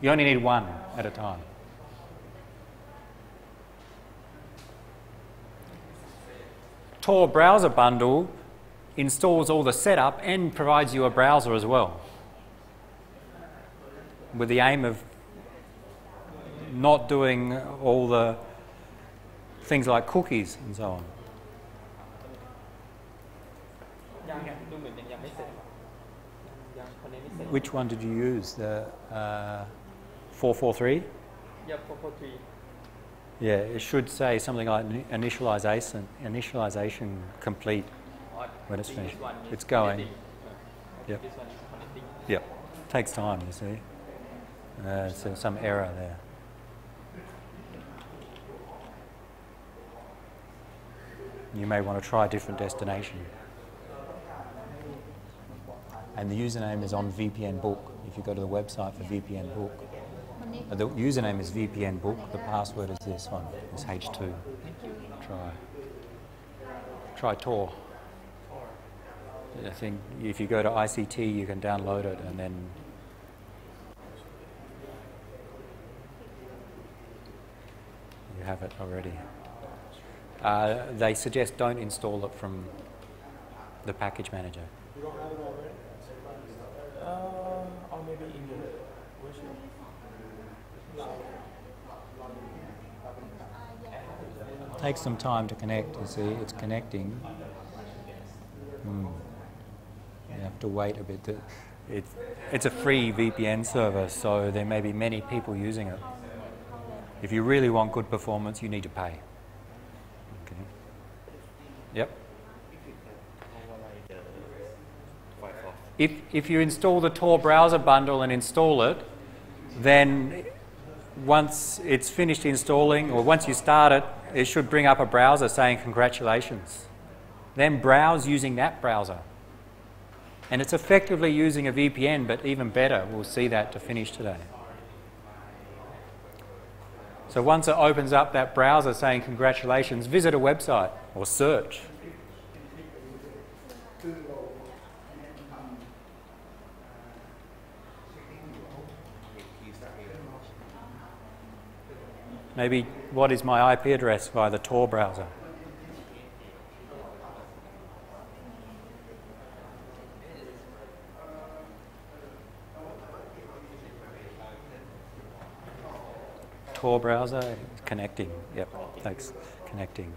you only need one at a time. Tor browser bundle installs all the setup and provides you a browser as well. With the aim of not doing all the things like cookies and so on. ยังดูเหมือนยังยังไม่เสร็จยังคนนี้ไม่เสร็จ Which one did you use? The uh, 443? ยับโฟโฟทรี Yeah, it should say something like ini- initialization, initialization complete. When it's finished. It's going. Yep. This one is connecting Yep. Takes time, you see. Uh, so some error there. You may want to try a different destination. And the username is on VPN Book. If you go to the website for VPN Book, the username is VPN Book. The password is this one. It's H2. Try. Try Tor. I think if you go to ICT, you can download it and then. You have it already. Uh, they suggest don't install it from the package manager. You don't have it already? Uh, or maybe in the worship. Takes some time to connect. You see, it's connecting. Hmm. You have to wait a bit. To, it, it's a free VPN server, so there may be many people using it. If you really want good performance, you need to pay. Okay. Yep. If, if you install the Tor browser bundle and install it, then once it's finished installing, or once you start it, it should bring up a browser saying congratulations. Then browse using that browser. And it's effectively using a VPN, but even better, we'll see that to finish today. So once it opens up that browser saying congratulations, visit a website or search. Maybe what is my IP address via the Tor browser? Tor browser connecting. Yep, thanks. Connecting.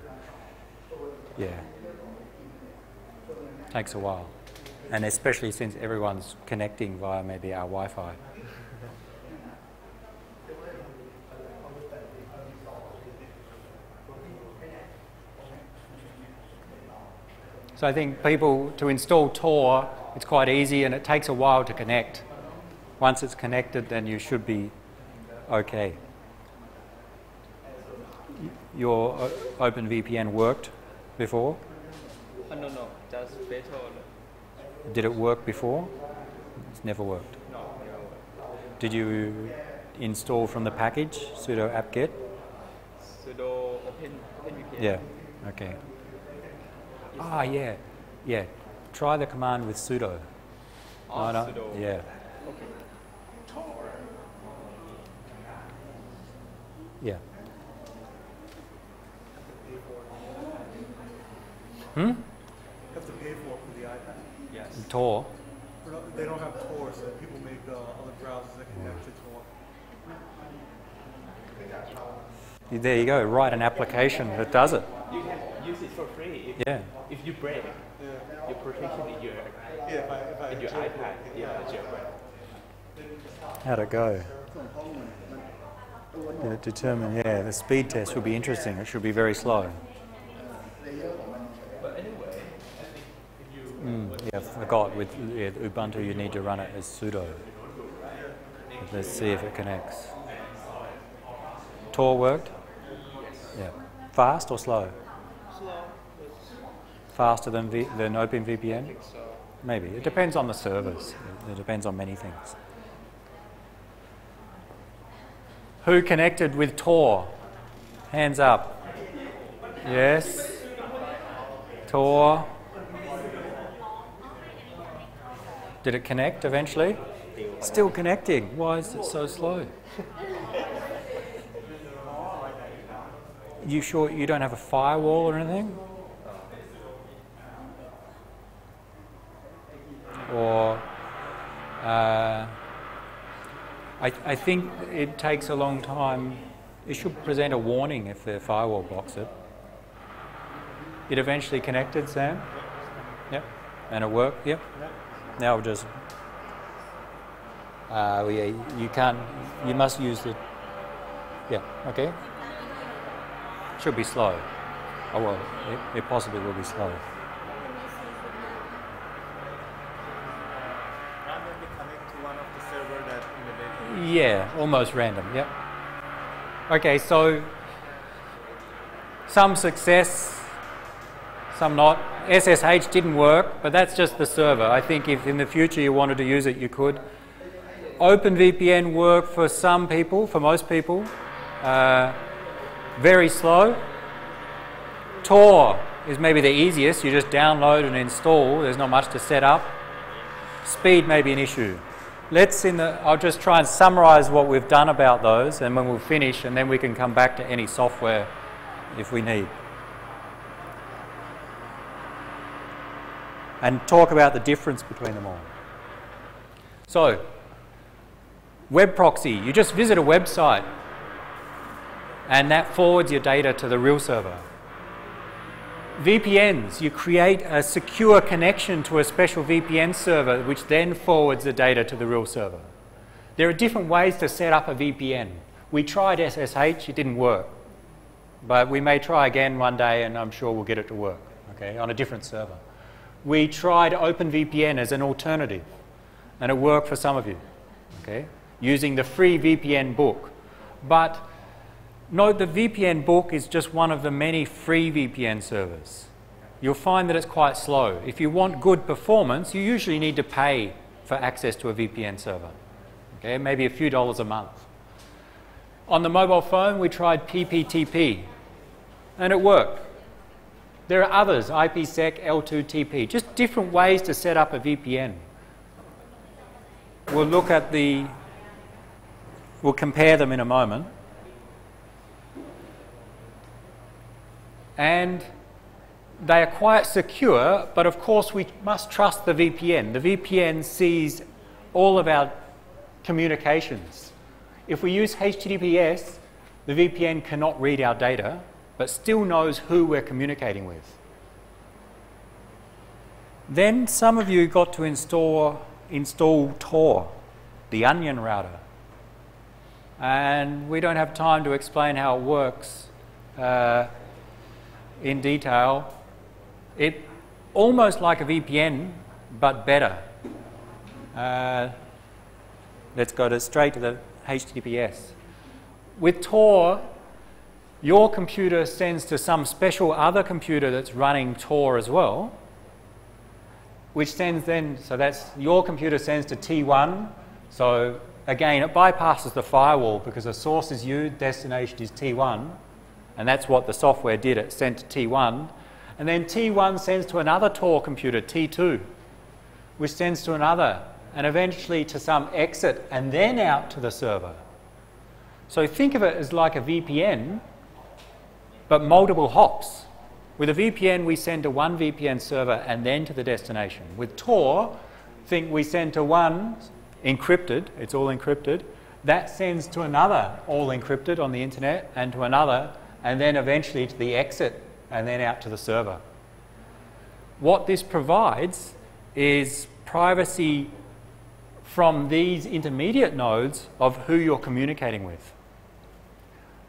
Yeah. Takes a while. And especially since everyone's connecting via maybe our Wi Fi. So I think people to install Tor, it's quite easy and it takes a while to connect. Once it's connected, then you should be okay. Your uh, OpenVPN worked before? oh, no no just better Did it work before? It's never worked. no no Did you install from the package sudo apt-get? sudo open open VPN Yeah. Okay. Ah, yeah, yeah. Try the command with sudo. oh, No, no, sudo Yeah. okay Yeah. Hmm? You have to pay for it for the iPad. yes Tor. They don't have Tor, so people make uh, other browsers that connect to Tor. There you go. Write an application that does it. You use it for free if, Yeah. if you break Yeah. your protection in your Yeah, if I, if I in your jailbreak, iPad yeah jailbreak How'd it go? to determine, yeah, the speed test would be interesting. It should be very slow. Mm, yeah, I think if you. I forgot with yeah, Ubuntu you need to run it as sudo. Let's see if it connects. Tor worked? Yeah. Fast or slow? slow Faster than, v, than OpenVPN? Maybe. It depends on the servers. It depends on many things. Who connected with Tor? Hands up. Yes. Tor. Did it connect eventually? Still connecting. Why is it so slow? You sure you don't have a firewall or anything? Or uh, I, I think it takes a long time. It should present a warning if the firewall blocks it. It eventually connected, Sam? Yep. And it worked? Yep. Now we'll just. Uh, yeah, you can't. You must use the. Yeah, okay. Should be slow. Oh well, it, it possibly will be slow. randomly connect to one of the server that in the database. Yeah, almost random. Yep. Okay, so some success, some not. SSH didn't work, but that's just the server. I think if in the future you wanted to use it, you could. OpenVPN worked for some people, for most people. Uh, very slow. Tor is maybe the easiest. You just download and install. There's not much to set up. Speed may be an issue. Let's in the, I'll just try and summarize what we've done about those and when we'll finish and then we can come back to any software if we need. And talk about the difference between them all. So, web proxy, you just visit a website and that forwards your data to the real server. VPNs, you create a secure connection to a special VPN server which then forwards the data to the real server. There are different ways to set up a VPN. We tried SSH, it didn't work. But we may try again one day and I'm sure we'll get it to work, okay, on a different server. We tried OpenVPN as an alternative and it worked for some of you, okay, using the free VPNBook. But Note the VPNBook is just one of the many free VPN servers. You'll find that it's quite slow. If you want good performance, you usually need to pay for access to a VPN server. Okay, maybe a few dollars a month. On the mobile phone, we tried PPTP, and it worked. There are others, IPsec, L2TP, just different ways to set up a VPN. We'll look at the, we'll compare them in a moment. And they are quite secure, but of course we must trust the VPN. The VPN sees all of our communications. If we use HTTPS, the VPN cannot read our data, but still knows who we're communicating with. Then some of you got to install, install Tor, the onion router. And we don't have time to explain how it works. Uh, in detail. It almost like a VPN, but better. Uh, let's go to straight to the HTTPS. With Tor, your computer sends to some special other computer that's running Tor as well, which sends then, so that's your computer sends to T1. So again, it bypasses the firewall because the source is you, destination is T1. And that's what the software did. It sent to T1. And then T1 sends to another Tor computer, T2, which sends to another, and eventually to some exit, and then out to the server. So think of it as like a VPN, but multiple hops. With a VPN, we send to one VPN server and then to the destination. With Tor, think we send to one encrypted, it's all encrypted, that sends to another all encrypted on the internet and to another and then eventually to the exit and then out to the server. What this provides is privacy from these intermediate nodes of who you're communicating with.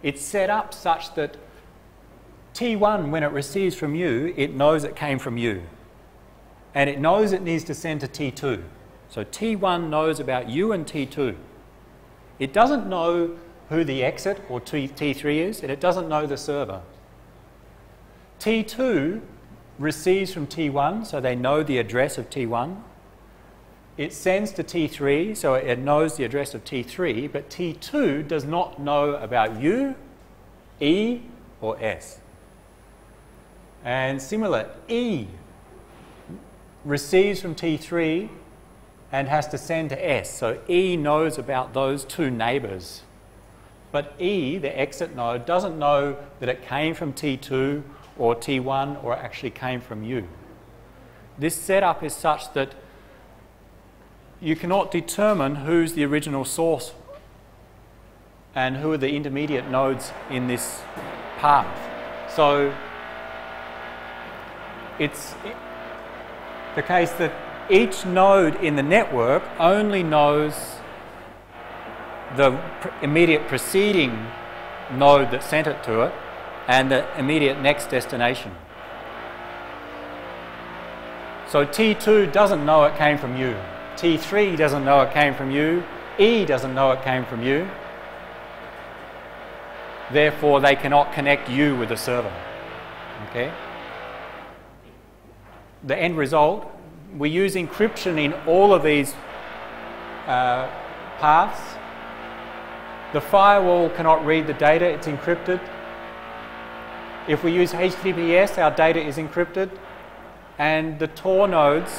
it's set up such that T1, when it receives from you, it knows it came from you. And it knows it needs to send to T2. So T1 knows about you and T2. It doesn't know who the exit or T- T3 is, and it doesn't know the server. T2 receives from T1, so they know the address of T1. It sends to T3, so it knows the address of T3, but T2 does not know about U, E, or S. And similar, E receives from T3 and has to send to S. So E knows about those two neighbours. But E, the exit node, doesn't know that it came from T2 or T1 or actually came from you. This setup is such that you cannot determine who's the original source and who are the intermediate nodes in this path. So it's the case that each node in the network only knows the immediate preceding node that sent it to it and the immediate next destination. So T2 doesn't know it came from you. T3 doesn't know it came from you. E doesn't know it came from you. Therefore, they cannot connect you with the server. Okay? The end result, we use encryption in all of these uh, paths. The firewall cannot read the data, it's encrypted. If we use HTTPS, our data is encrypted. And the Tor nodes,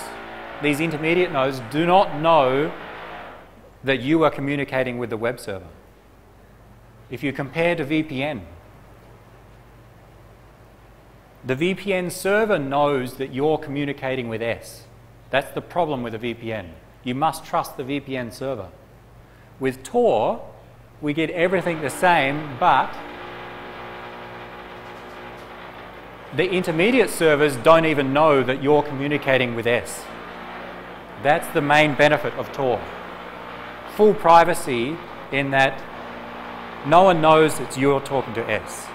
these intermediate nodes, do not know that you are communicating with the web server. If you compare to VPN, the VPN server knows that you're communicating with S. That's the problem with a VPN. You must trust the VPN server. With Tor, we get everything the same, but the intermediate servers don't even know that you're communicating with S. That's the main benefit of Tor. Full privacy in that no one knows that you're talking to S.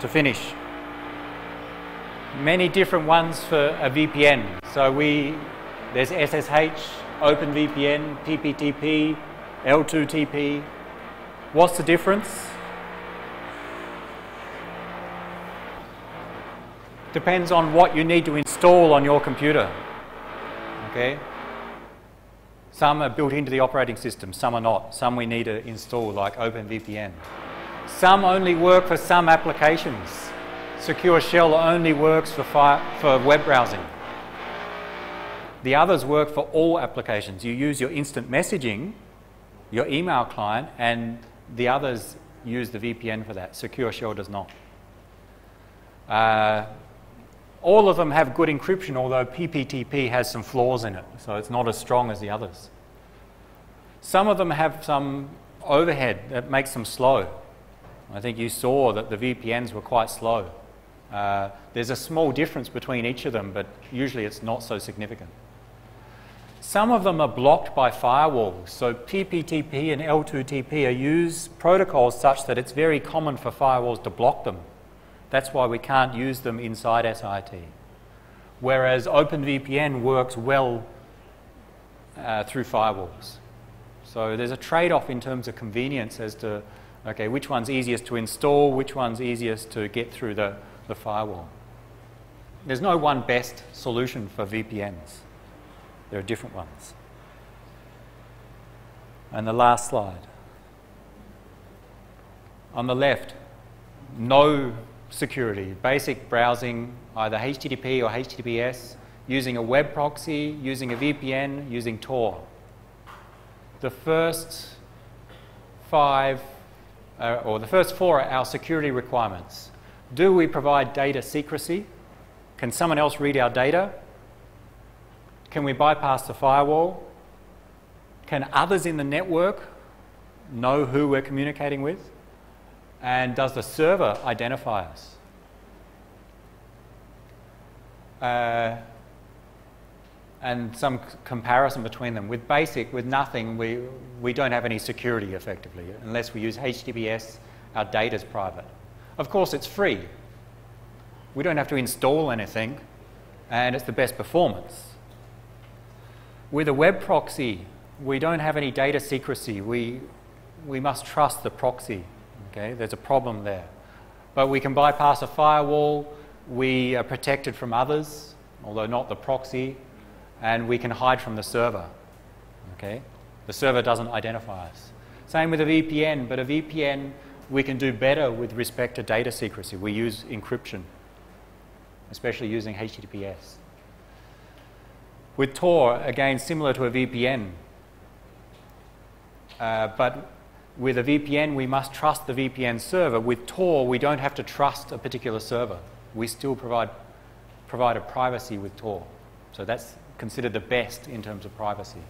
To finish, many different ones for a VPN. So we there's SSH, OpenVPN, PPTP, L2TP. What's the difference? Depends on what you need to install on your computer. Okay? Some are built into the operating system, some are not. Some we need to install, like OpenVPN. Some only work for some applications. Secure Shell only works for, fire, for web browsing. The others work for all applications. You use your instant messaging, your email client, and the others use the VPN for that. Secure Shell does not. Uh, all of them have good encryption, although PPTP has some flaws in it, so it's not as strong as the others. Some of them have some overhead that makes them slow. I think you saw that the VPNs were quite slow. Uh, there's a small difference between each of them, but usually it's not so significant. Some of them are blocked by firewalls. So PPTP and L2TP are used protocols such that it's very common for firewalls to block them. That's why we can't use them inside SIIT. Whereas OpenVPN works well uh, through firewalls. So there's a trade-off in terms of convenience as to, okay, which one's easiest to install, which one's easiest to get through the, the firewall. There's no one best solution for VPNs. There are different ones. And the last slide. On the left, no security, basic browsing, either HTTP or HTTPS, using a web proxy, using a VPN, using Tor. The first five, uh, or the first four are our security requirements. Do we provide data secrecy? Can someone else read our data? Can we bypass the firewall? Can others in the network know who we're communicating with? And does the server identify us? Uh, and some comparison between them. With basic, with nothing, we, we don't have any security effectively. Unless we use HTTPS, our data is private. Of course, it's free. We don't have to install anything, and it's the best performance. With a web proxy, we don't have any data secrecy. We, we must trust the proxy. Okay? There's a problem there. But we can bypass a firewall. We are protected from others, although not the proxy, and we can hide from the server. Okay? The server doesn't identify us. Same with a VPN, but a VPN we can do better with respect to data secrecy. We use encryption, especially using HTTPS. With Tor, again, similar to a VPN, uh, but with a VPN, we must trust the VPN server. With Tor, we don't have to trust a particular server. We still provide, provide a privacy with Tor. So that's considered the best in terms of privacy.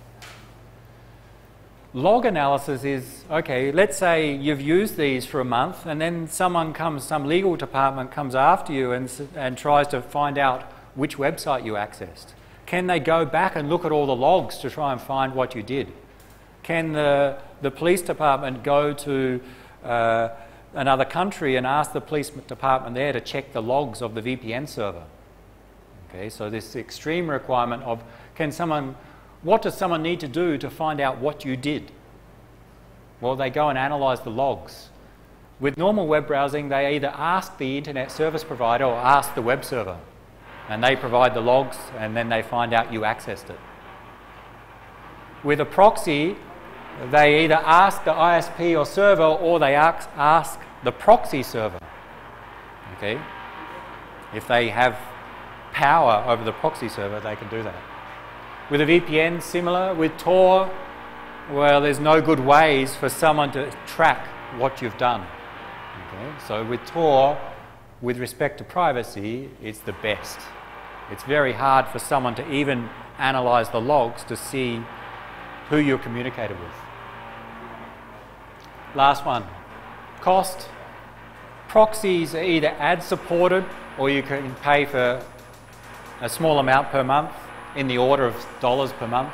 Log analysis is okay, let's say you've used these for a month and then someone comes, some legal department comes after you and, and tries to find out which website you accessed. Can they go back and look at all the logs to try and find what you did? Can the, the police department go to uh, another country and ask the police department there to check the logs of the VPN server? Okay, so this extreme requirement of can someone, what does someone need to do to find out what you did? Well, they go and analyze the logs. With normal web browsing, they either ask the internet service provider or ask the web server, and they provide the logs, and then they find out you accessed it. With a proxy, they either ask the ISP or server or they ask, ask the proxy server. Okay? If they have power over the proxy server, they can do that. With a VPN, similar. With Tor, well, there's no good ways for someone to track what you've done. Okay? So with Tor, with respect to privacy, it's the best. It's very hard for someone to even analyze the logs to see who you're communicated with. Last one cost. Proxies are either ad supported or you can pay for a small amount per month in the order of dollars per month.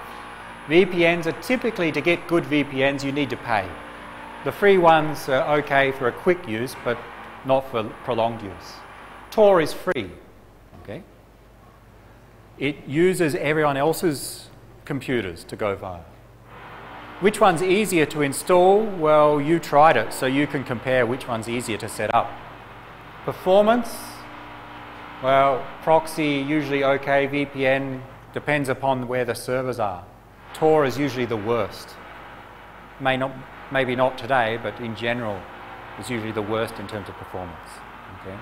VPNs are typically to get good VPNs, you need to pay. The free ones are okay for a quick use, but not for prolonged use. Tor is free. Okay? It uses everyone else's computers to go via. Which one's easier to install? Well, you tried it, so you can compare which one's easier to set up. Performance? Well, proxy usually okay, VPN depends upon where the servers are. Tor is usually the worst. May not, maybe not today, but in general, is usually the worst in terms of performance. Okay.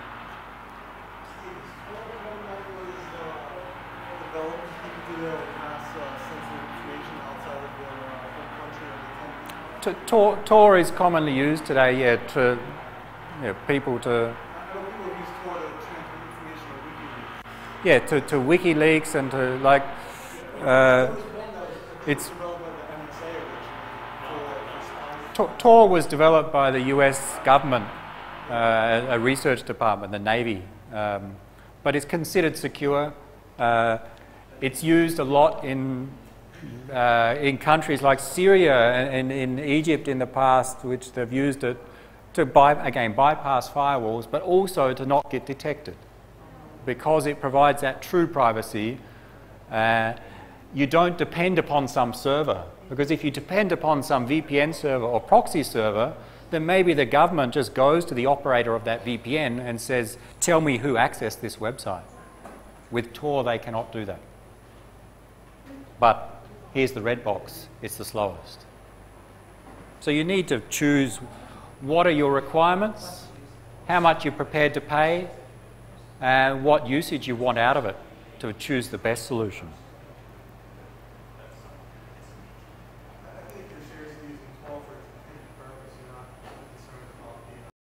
Tor, Tor is commonly used today, yeah, to yeah, people to yeah to, to WikiLeaks and to like uh, it's Tor, Tor was developed by the U.S. government, uh, a research department, the Navy, um, but it's considered secure. Uh, it's used a lot in uh, in countries like Syria and, and in Egypt in the past, which they've used it to by, again bypass firewalls, but also to not get detected, because it provides that true privacy. Uh, you don't depend upon some server, because if you depend upon some VPN server or proxy server, then maybe the government just goes to the operator of that VPN and says, "Tell me who accessed this website." With Tor, they cannot do that. But here's the red box, it's the slowest. So you need to choose what are your requirements, how much you're prepared to pay, and what usage you want out of it to choose the best solution.